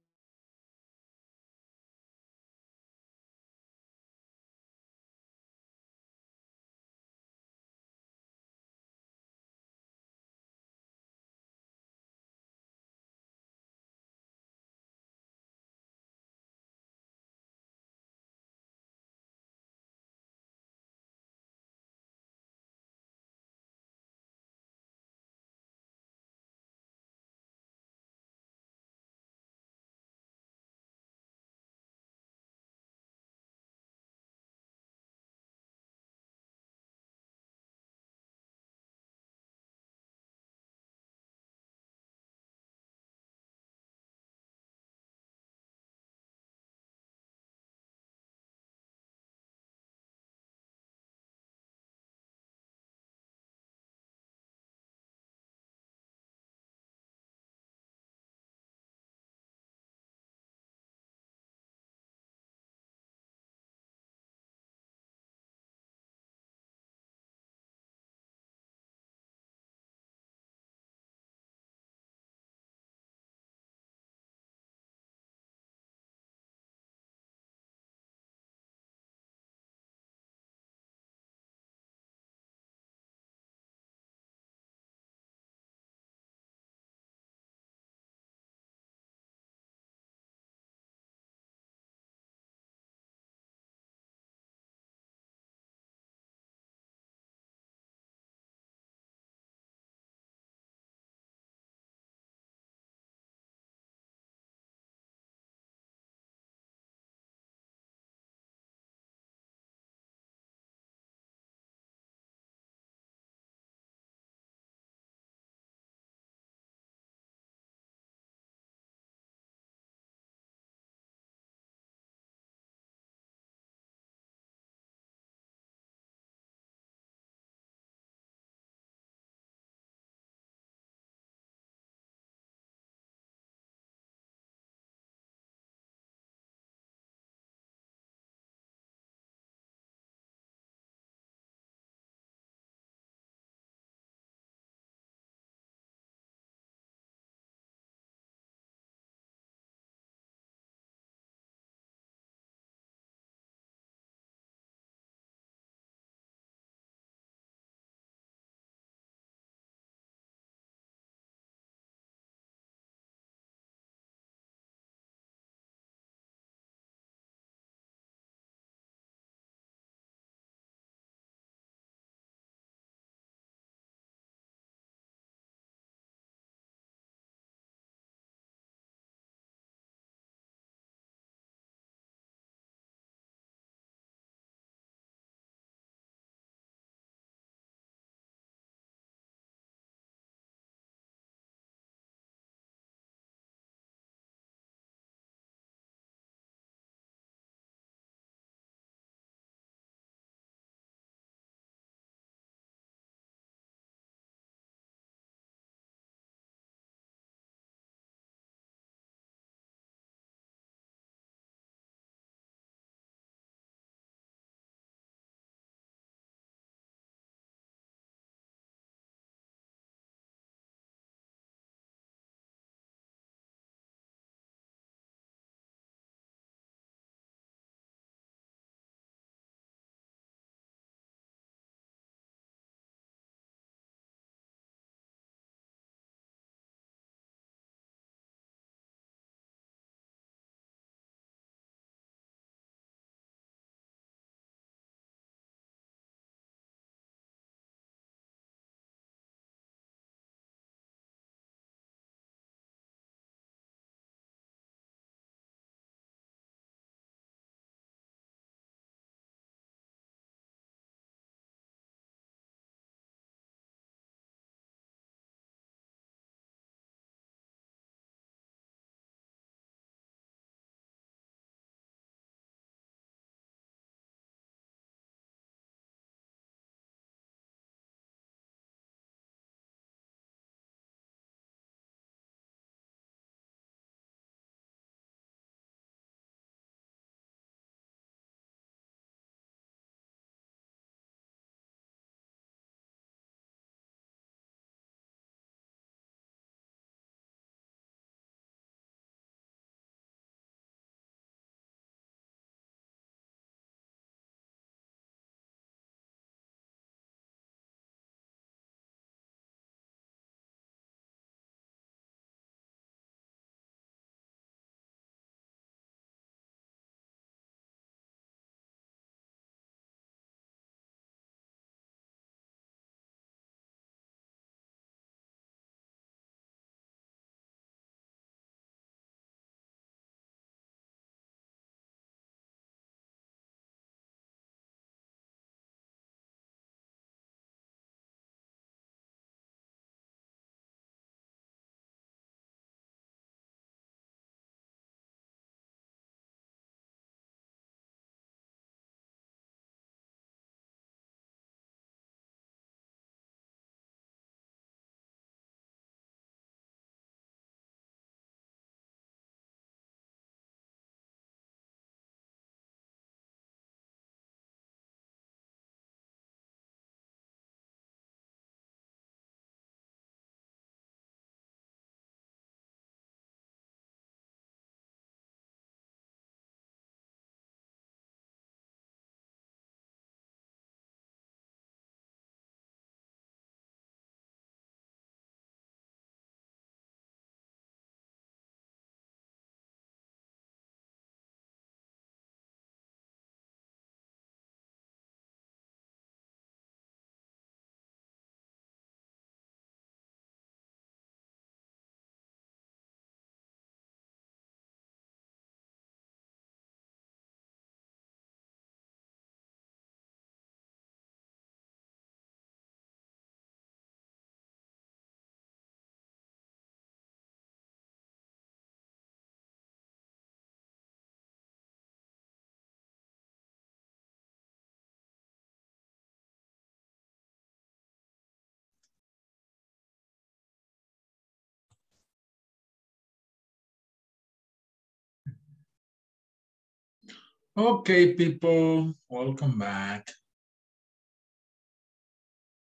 Okay, people, welcome back.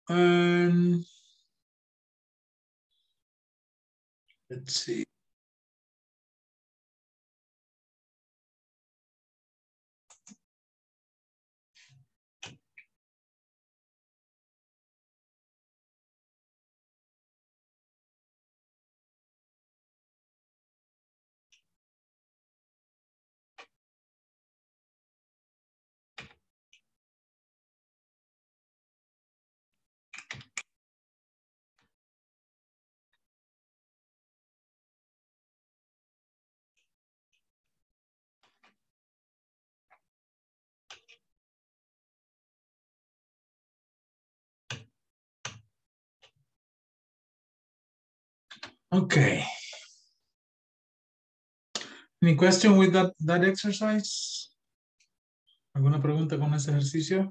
Um, let's see. Okay. Any question with that, that exercise? ¿Alguna pregunta con ese ejercicio?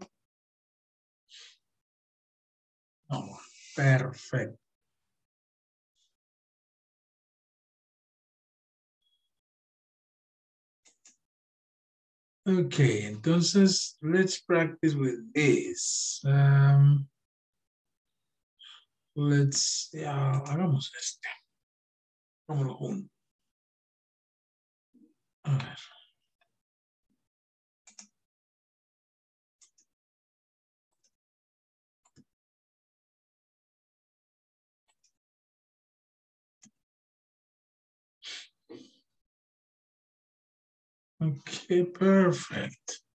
No, perfecto. Okay, entonces, let's practice with this. Um, let's, ya, hagamos este. Vámonos juntos. A ver. Okay, perfect.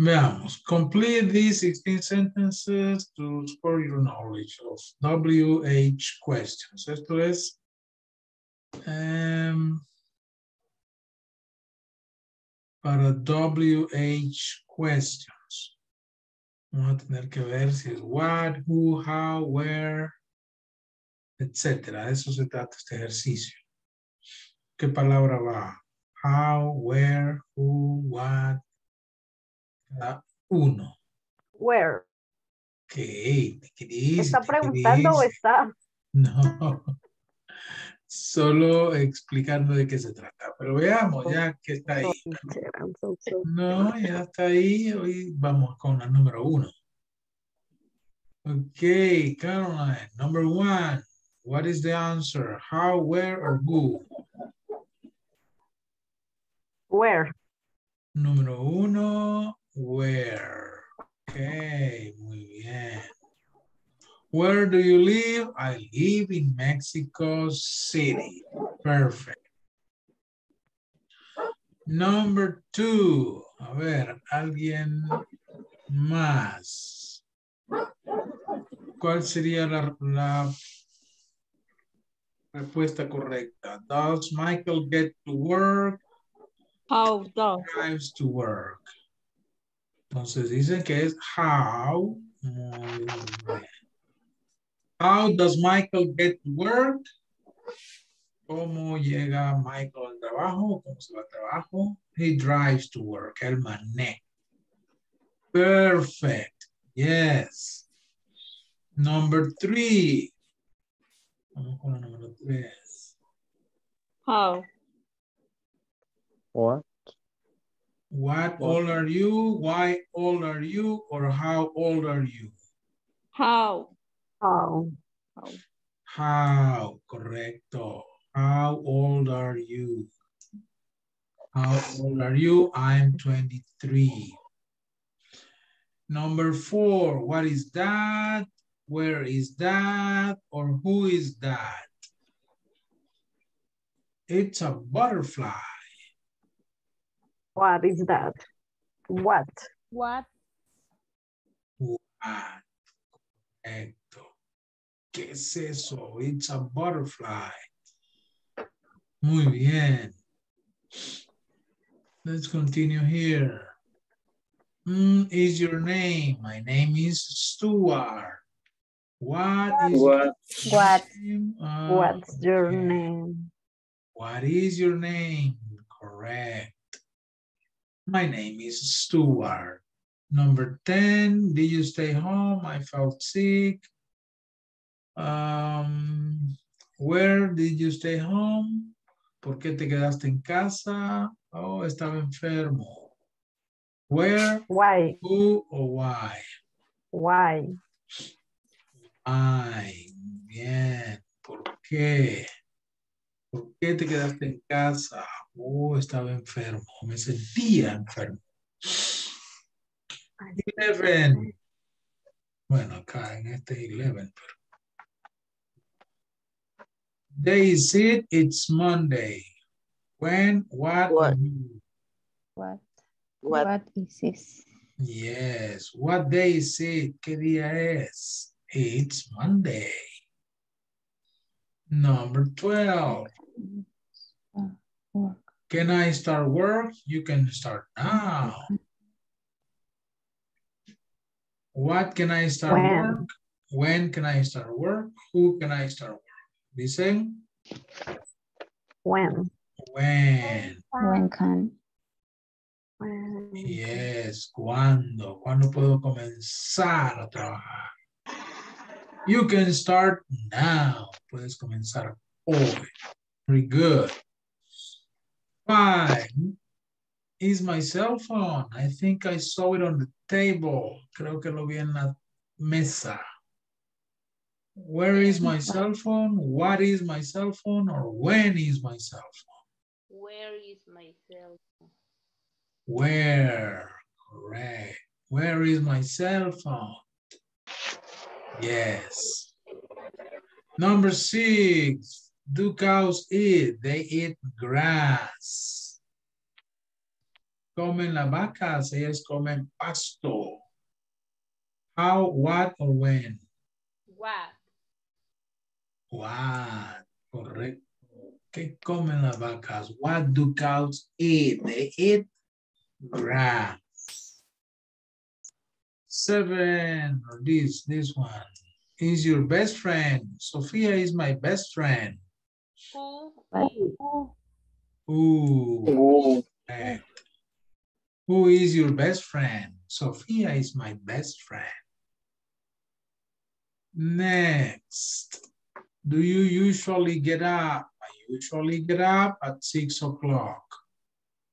Veamos. Complete these 16 sentences to score your knowledge of WH questions. Esto es em, um, para WH questions. Vamos a tener que ver si es what, who, how, where, etcétera. De eso se trata este ejercicio. ¿Qué palabra va? How, where, who, what, cada uno. Where? ¿Qué? ¿Qué dice? ¿Está ¿Qué preguntando o está? No. Solo explicando de qué se trata. Pero veamos ya que está ahí. No, ya está ahí. Hoy vamos con la número uno. Okay, Caroline, number one. What is the answer? How, where, or who? Where? Número uno, where. Okay, muy bien. Where do you live? I live in Mexico City. Perfect. Number two. A ver, alguien más. ¿Cuál sería la, la respuesta correcta? Does Michael get to work? How does? Drives to work. Entonces dicen que es how. Muy bien. How does Michael get to work? ¿Cómo llega Michael al trabajo? ¿Cómo se va al trabajo? He drives to work. Él maneja. Perfect. Yes. Number three. Vamos con la número tres. How? What? What old are you? Why old are you? Or how old are you? How? How? How, correcto. How old are you? How old are you? I'm 23. Number four, what is that? Where is that? Or who is that? It's a butterfly. What is that? What? What? What? Correcto. ¿Qué es eso? It's a butterfly. Muy bien. Let's continue here. Mm, is your name? My name is Stuart. What is What? your What? name? Ah, What's your okay. name? What is your name? Correct. My name is Stuart. Number 10, did you stay home? I felt sick. Um, where did you stay home? ¿Por qué te quedaste en casa? Oh, estaba enfermo. Where, Why? who o why? Why? Ay, bien. ¿Por qué? ¿Por qué te quedaste en casa? Oh, estaba enfermo. Me sentía enfermo. Eleven. Bueno, acá en este eleven, pero. Day is it? It's Monday. When? What? What? What? What? What is this? Yes. What day is it? ¿Qué día es? It's Monday. Number 12. Can I start work? You can start now. What can I start When? work? When can I start work? Who can I start work? Dicen When? when. When can? When. Yes, ¿cuándo? ¿Cuándo puedo comenzar a trabajar? You can start now. Puedes comenzar hoy. Very good. Five is my cell phone. I think I saw it on the table. Creo que lo vi en la mesa. Where is my cell phone? What is my cell phone? Or when is my cell phone? Where is my cell phone? Where? Correct. Where is my cell phone? Yes. Number six. Do cows eat? They eat grass. Comen las vacas, ellas comen pasto. How, what, or when? What? What? Correcto. ¿Qué comen las vacas? What do cows eat? They eat grass. Seven, or this, this one. Is your best friend. Sophia is my best friend. Who? Who? Ooh. correct. Who is your best friend? Sophia is my best friend. Next. Do you usually get up? I usually get up at six o'clock.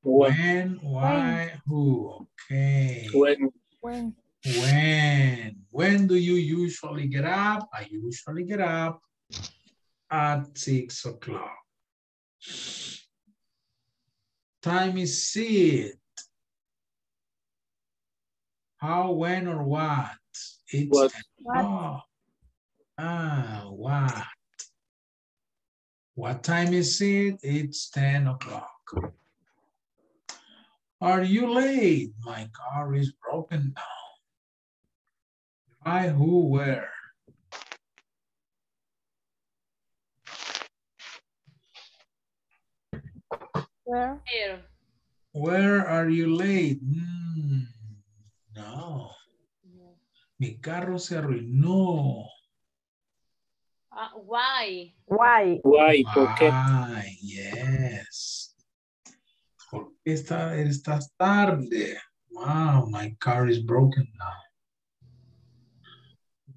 When, why, who? Okay. When. When? When? When do you usually get up? I usually get up at six o'clock. Time is it. How, when, or what? It's What? 10. Ah, what? What time is it? It's 10 o'clock. Are you late? My car is broken down. Why, who, where? Where? Here. Where are you late? Mm, no. Mi carro se arruinó. Uh, why? Why? Why? ¿Por qué? Why? Yes. ¿Por qué está- estás tarde? Wow, my car is broken now.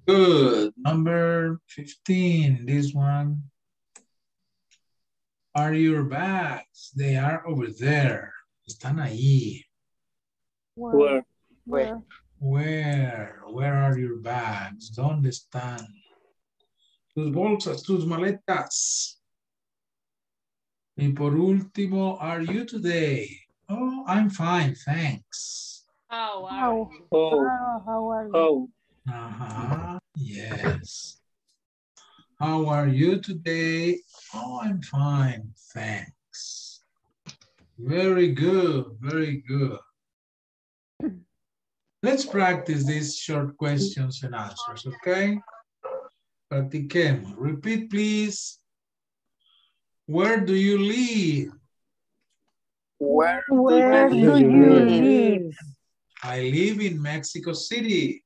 Good. Number 15, this one. Are your bags? They are over there. Están ahí. Where? Where? Where? Where are your bags? ¿Dónde están? Tus bolsas, tus maletas. Y por último, are you today? Oh, I'm fine, thanks. How are How? you? Oh. How, how are you? Oh. Uh-huh, yes. How are you today? Oh, I'm fine, thanks. Very good, very good. Let's practice these short questions and answers, okay? Practiquemos. Repeat, please. Where do you live? Where? Where do you live? I live in Mexico City.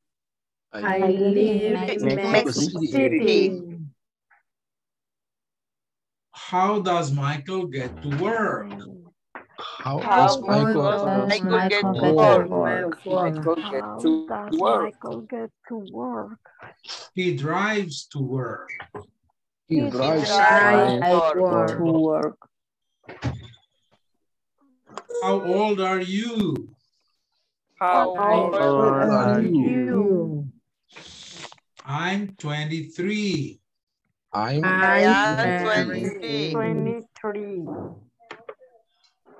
I live in Mexico City. How does Michael get to mm. work? How How does Michael does get Michael get to Michael work? Michael get How to does work. Michael get to work? He drives to work. He drives drives to to work. To work. How old are you? How old are you? I'm 23. I'm I am 23. 23.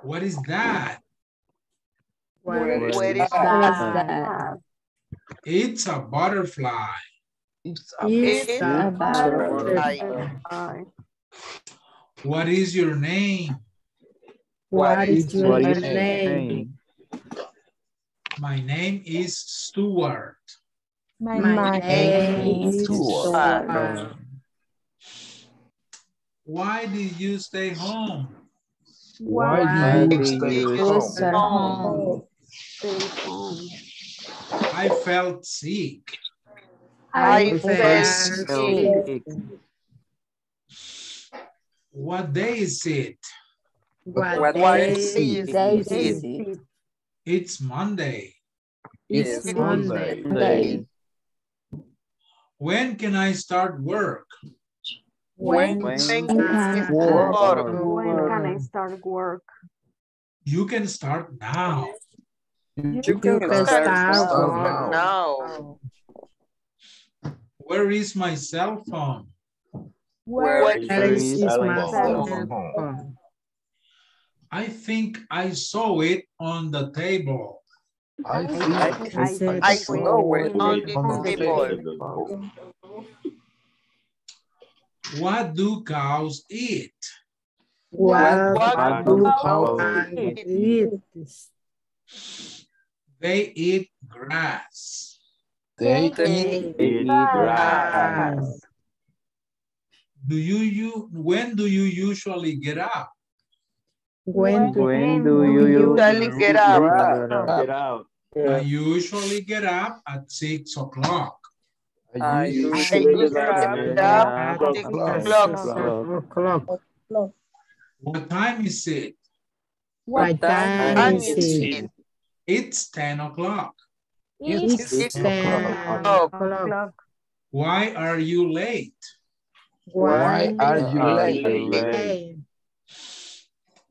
What is that? Where Where is that? It's a butterfly. It's It's a butterfly. butterfly. What is your name? What is your What is name? My name is Stuart. My, My name is Stuart. Stuart. Why did you stay home? Why Why do you stay you home? stay home? Home. I felt sick. I felt felt sick. What day is it? What What day day is is it? it? It's Monday. It's It's Monday. Monday. When can I start work? When When can can I I Work. start When can I work? start work? You can start now. You You can can start start now. now. Where is my cell phone? Where Where Where Where is is my my cell cell phone. phone? I think I saw it on the table. I think I I, I I saw it it. on on the the table. table. What do cows eat? What What do do cows cows eat? They eat grass. They They eat Eat grass. grass. Do you, you when do you usually get up? When do When do you Usually usually get up. get out? I usually get up at six o'clock. What time is it? What time is it? It's 10 o'clock. It's, 10 o'clock. Why are you late? Why, are you late?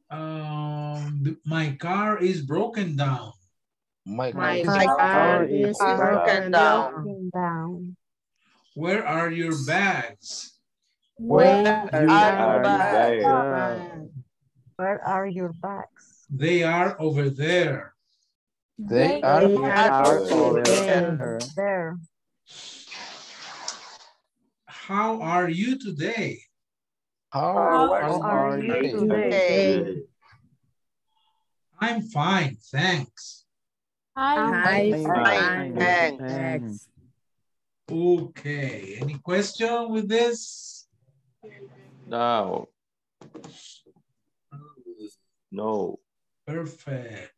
Um, my car is broken down. My, my car, car, is broken, broken down. down. Down. Where are your bags? Where Where Where are Are your you bags? Where are your bags? They are over there. They They are are Are over over there. there. There. How are you today? How How are are you you today? today? I'm fine, thanks. I I Fine, find thanks. thanks. Okay, any question with this? No. No. Perfect.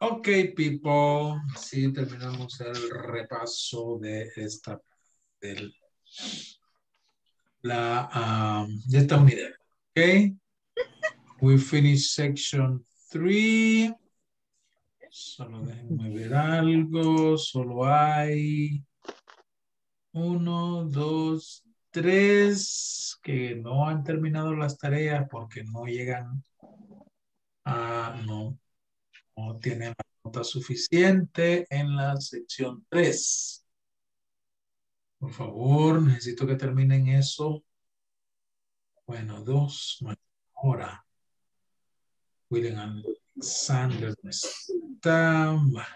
Ok, people. Sí, terminamos el repaso de esta, del, la, um, de esta unidad. Ok. We finish section 3. Solo déjenme ver algo. Solo hay uno, dos, tres que no han terminado las tareas porque no llegan a, no, no tienen la nota suficiente en la sección 3. Por favor, necesito que terminen eso. Bueno, dos, ahora. William Alexander está. Bueno.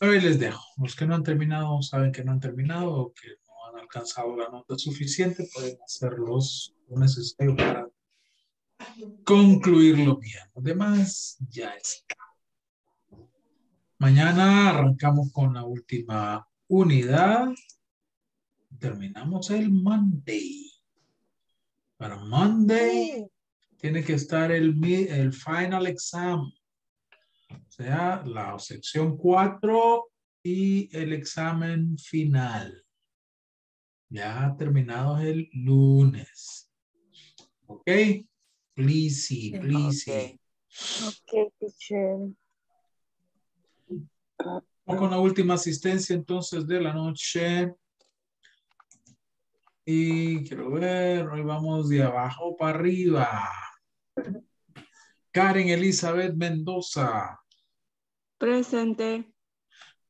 Hoy les dejo. Los que no han terminado saben que no han terminado o que no han alcanzado la nota suficiente, pueden hacer los- lo necesario para concluirlo bien. Lo demás ya está. Mañana arrancamos con la última unidad. Terminamos el Monday. Para Monday tiene que estar el, el final exam. O sea, la sección 4 y el examen final. Ya terminados el lunes. Ok. Please please. Ok, teacher. Con la última asistencia entonces de la noche. Y quiero ver, hoy vamos de abajo para arriba. Karen Elizabeth Mendoza. Presente.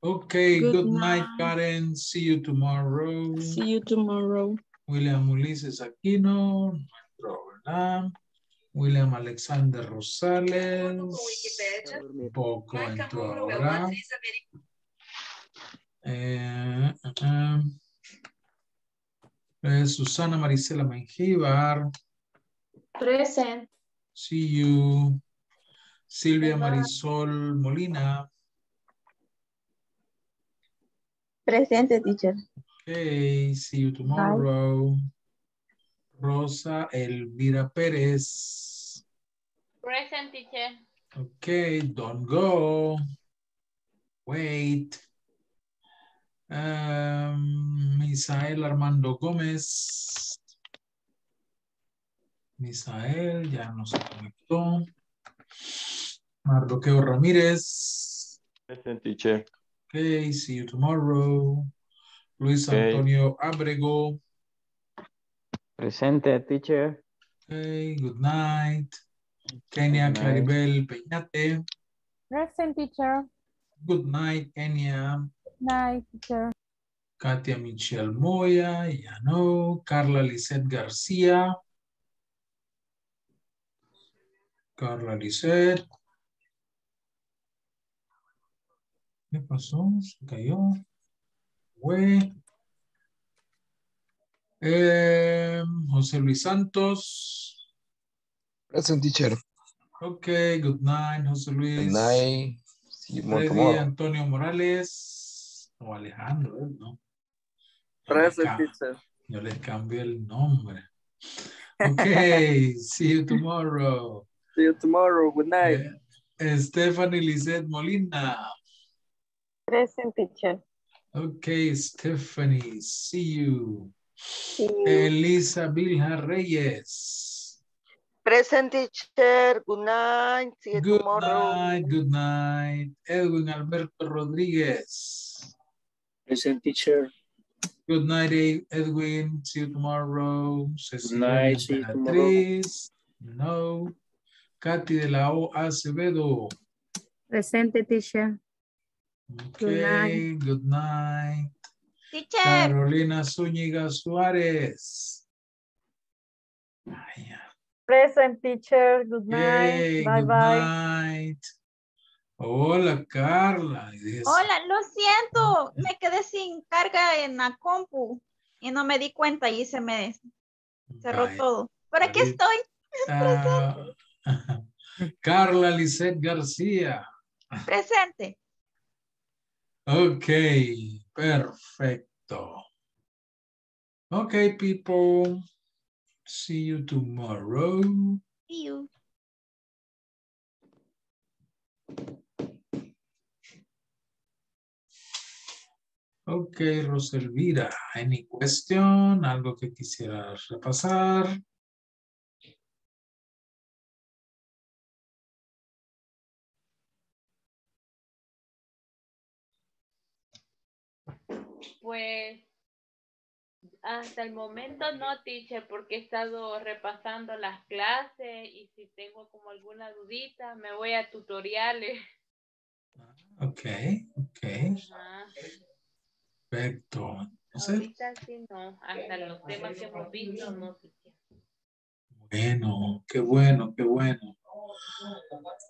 Okay, Good good, night, night. Karen. See you tomorrow. See you tomorrow. William Ulises Aquino, nuestro, ¿verdad? William Alexander Rosales. Poco entró ahora. Eh, eh, eh. Eh, Susana Marisela Mengíbar. Present. See you. Silvia Marisol Molina. Presente, teacher. Okay, see you tomorrow. Rosa Elvira Pérez. Present teacher. Okay, don't go. Wait. Um, Misael Armando Gómez. Misael ya no se conectó. Mardoqueo Ramírez. Present teacher. Okay, see you tomorrow. Luis Okay. Antonio Abrego. Presente, teacher. Okay, good night. Kenia Good night. Claribel Peñate. Present teacher. Good night, Kenia. Night teacher. Katia Michelle Moya, ya no. Carla Lisette García. Carla Lisette. ¿Qué pasó? Se cayó. Fue. Eh, José Luis Santos. Present teacher. Ok, good night, José Luis. Good night. Freddy tomorrow. Antonio Morales. O Alejandro, ¿eh? ¿no? Present teacher. Yo les cambio el nombre. Ok, see you tomorrow. See you tomorrow. Good night. Eh, Stephanie Lizette Molina. Present, teacher. Ok, Stephanie, see you. See you. Elisa Vilja Reyes. Present teacher. Good night. See you Good tomorrow. night, good night. Edwin Alberto Rodríguez. Present teacher. Good night, Edwin. See you tomorrow. Cecilia night, see you tomorrow. No. Katy de la O Acevedo. Presente, teacher. Good night. Okay, good night. Teacher. Carolina Zúñiga Suárez. Present teacher. Good night. Bye good bye. night. Hola, Carla. Hola, lo siento, me quedé sin carga en la compu y no me di cuenta y se me cerró todo. Pero aquí estoy. ah, Carla Lisette García. Presente. Ok, perfecto. Okay, people. See you tomorrow. See you. Ok, Roselvira, any question? ¿Algo que quisieras repasar? Pues hasta el momento no, teacher, porque he estado repasando las clases y si tengo como alguna dudita, me voy a tutoriales. Ok, ok, Ajá. perfecto. Entonces, Ahorita sí no, hasta los temas que hemos visto no, teacher. bueno, qué bueno, qué bueno.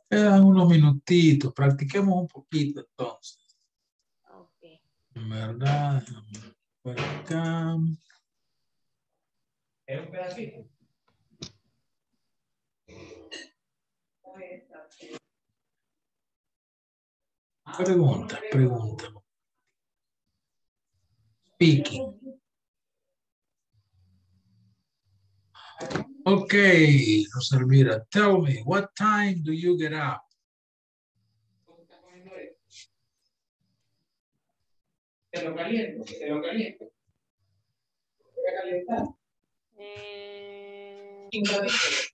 Quedan unos minutitos, practiquemos un poquito entonces. ¿Verdad? Por acá. Pregunta, pregunta. Speaking. Okay, Rosalvira, tell me, what time do you get up? Te lo caliento, te lo caliento. Voy a calentar. Eh, Un ratito.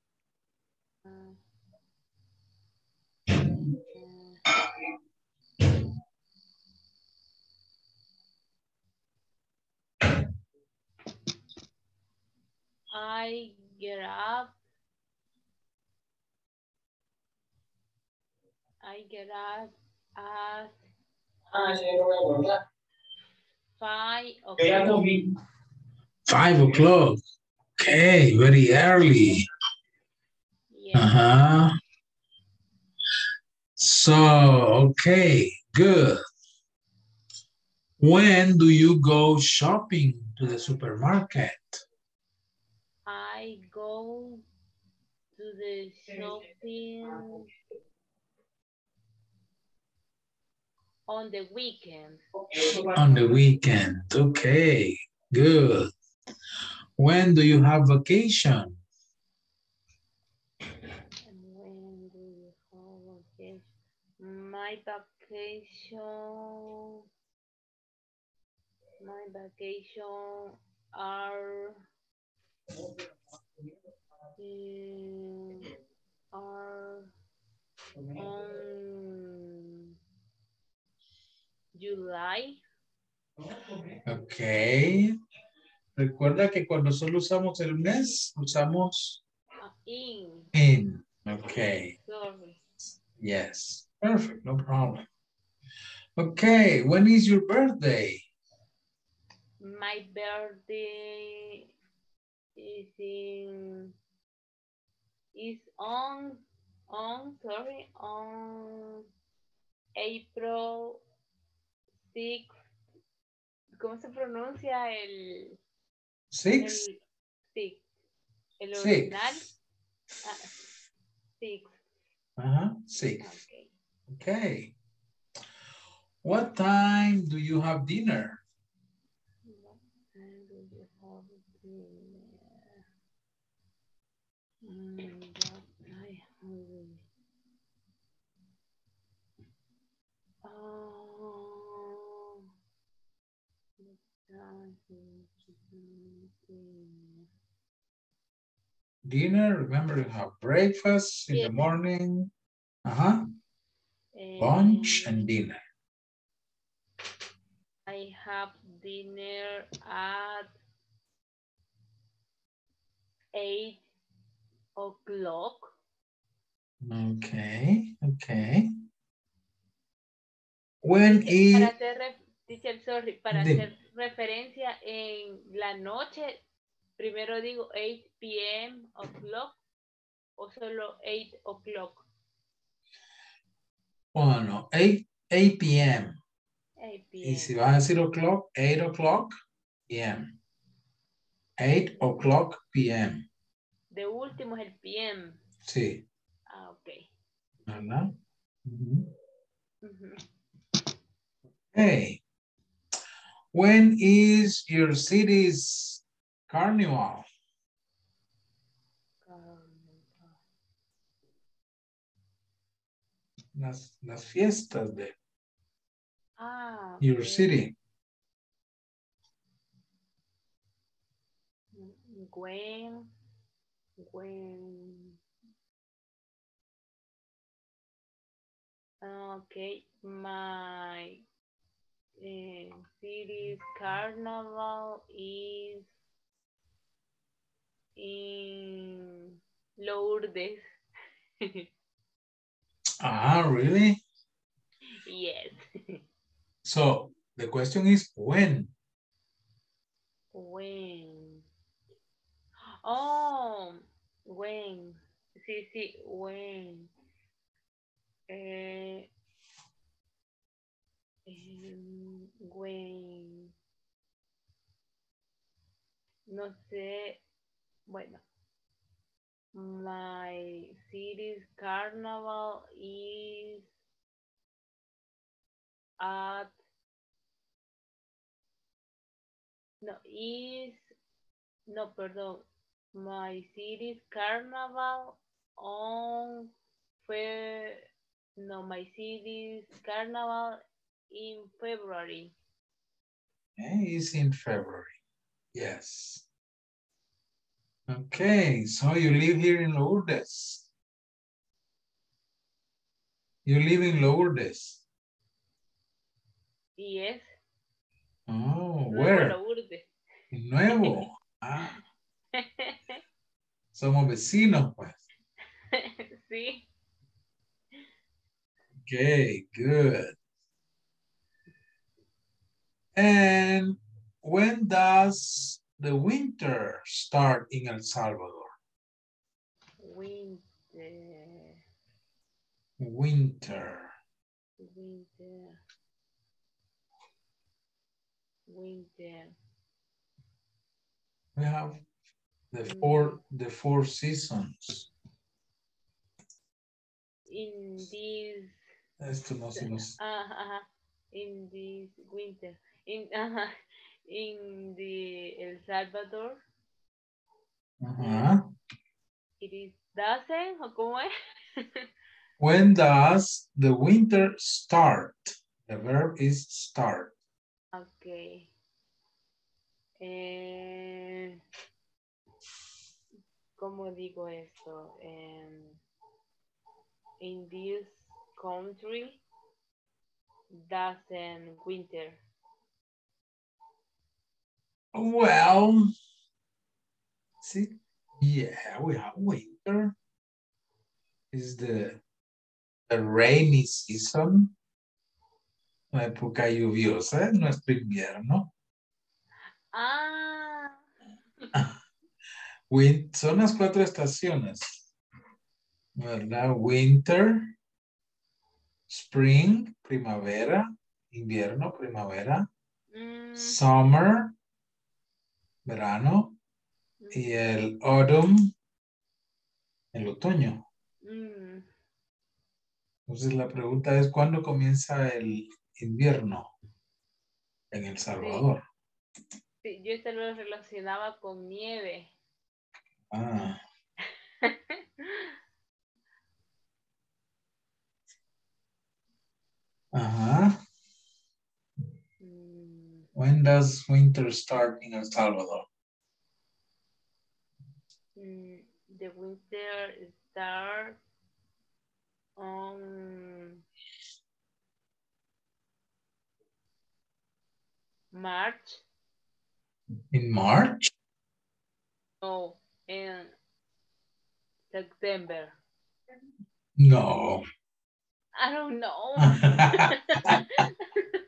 up. I get up at Ah, sí, lo voy a guardar. Five o'clock. Five o'clock. Okay, very early. Yeah. Uh-huh. So, okay, good. When do you go shopping to the supermarket? I go to the shopping on the weekend. On the weekend. Okay, good. When do you have vacation? When do you have vacation? My vacation, my vacation are mm, are on July. Okay. Recuerda que cuando solo usamos el mes, usamos In. in. Okay. Sorry. Yes. Perfect. No problem. Okay. When is your birthday? My birthday is in is on on sorry on April 6 ¿Cómo se pronuncia el Six? el six? El Six. original ah, six. Uh-huh. Six. Okay. What time do you have dinner? And do you have dinner? Mm, what I have- Oh, what time do you have dinner? Dinner, remember you have breakfast in the morning. Uh-huh. Lunch and dinner. I have dinner at eight o'clock. Okay, okay. When is Para hacer, sorry, para hacer referencia en la noche, primero digo 8 p.m. o'clock o solo 8 o'clock. bueno, 8, 8 p.m. 8 Y si vas a decir o'clock, 8 o'clock p.m. 8 o'clock p.m. De último es el p.m. Sí, Ah, ok. ¿verdad? Ujú. Ujú. Okay. When is your city's carnival? Las, las fiestas de Ah, your city. When, when. Okay, my eh, city's carnival is in Lourdes. Ah, really? yes. So the question is when? When. Oh, when. Sí, sí, when. Eh, em, when. No sé. Bueno. My city's carnival is at no is no perdón my city's carnival on fe no my city's carnival in February it's in February. Yes. Okay, so you live here in Lourdes. You live in Lourdes. yes Oh, Nuevo where? Lourdes. In Nuevo. Ah, Somos vecinos, pues. sí. Okay, good. And when does the winter start in El Salvador? Winter. Winter. Winter. Winter. We have the four the four seasons. In this. Esto no se nos. Uh, uh, in this winter. In uh, in the El Salvador. Ajá. It is doesn't o cómo es? When does the winter start? The verb is start. Okay. Eh, ¿Cómo digo esto? Em, in this country doesn't winter. Well, see, yeah, we have winter. Is the the rainy season. La época lluviosa es nuestro invierno. Ah, Win- son las cuatro estaciones. ¿Verdad? Winter, spring, primavera, invierno, primavera, mm, summer, verano, y el autumn, el otoño. mm, Entonces la pregunta es, ¿cuándo comienza el invierno en El Salvador? sí, yo esto lo relacionaba con nieve. Ah, ajá. When does winter start in El Salvador? mm, the winter start on March. In March? No, in September. No. I don't know.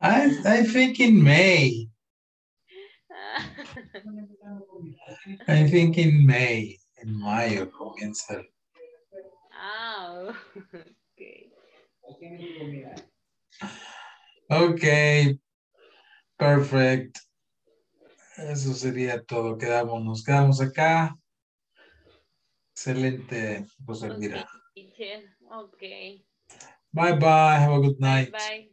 I, I think in May. I think in May. En mayo comienza. Ah, okay. Ok. Perfect. Eso sería todo. Quedamos, nos quedamos acá. Excelente, José Elvira. Okay. Bye bye. Have a good night. Bye.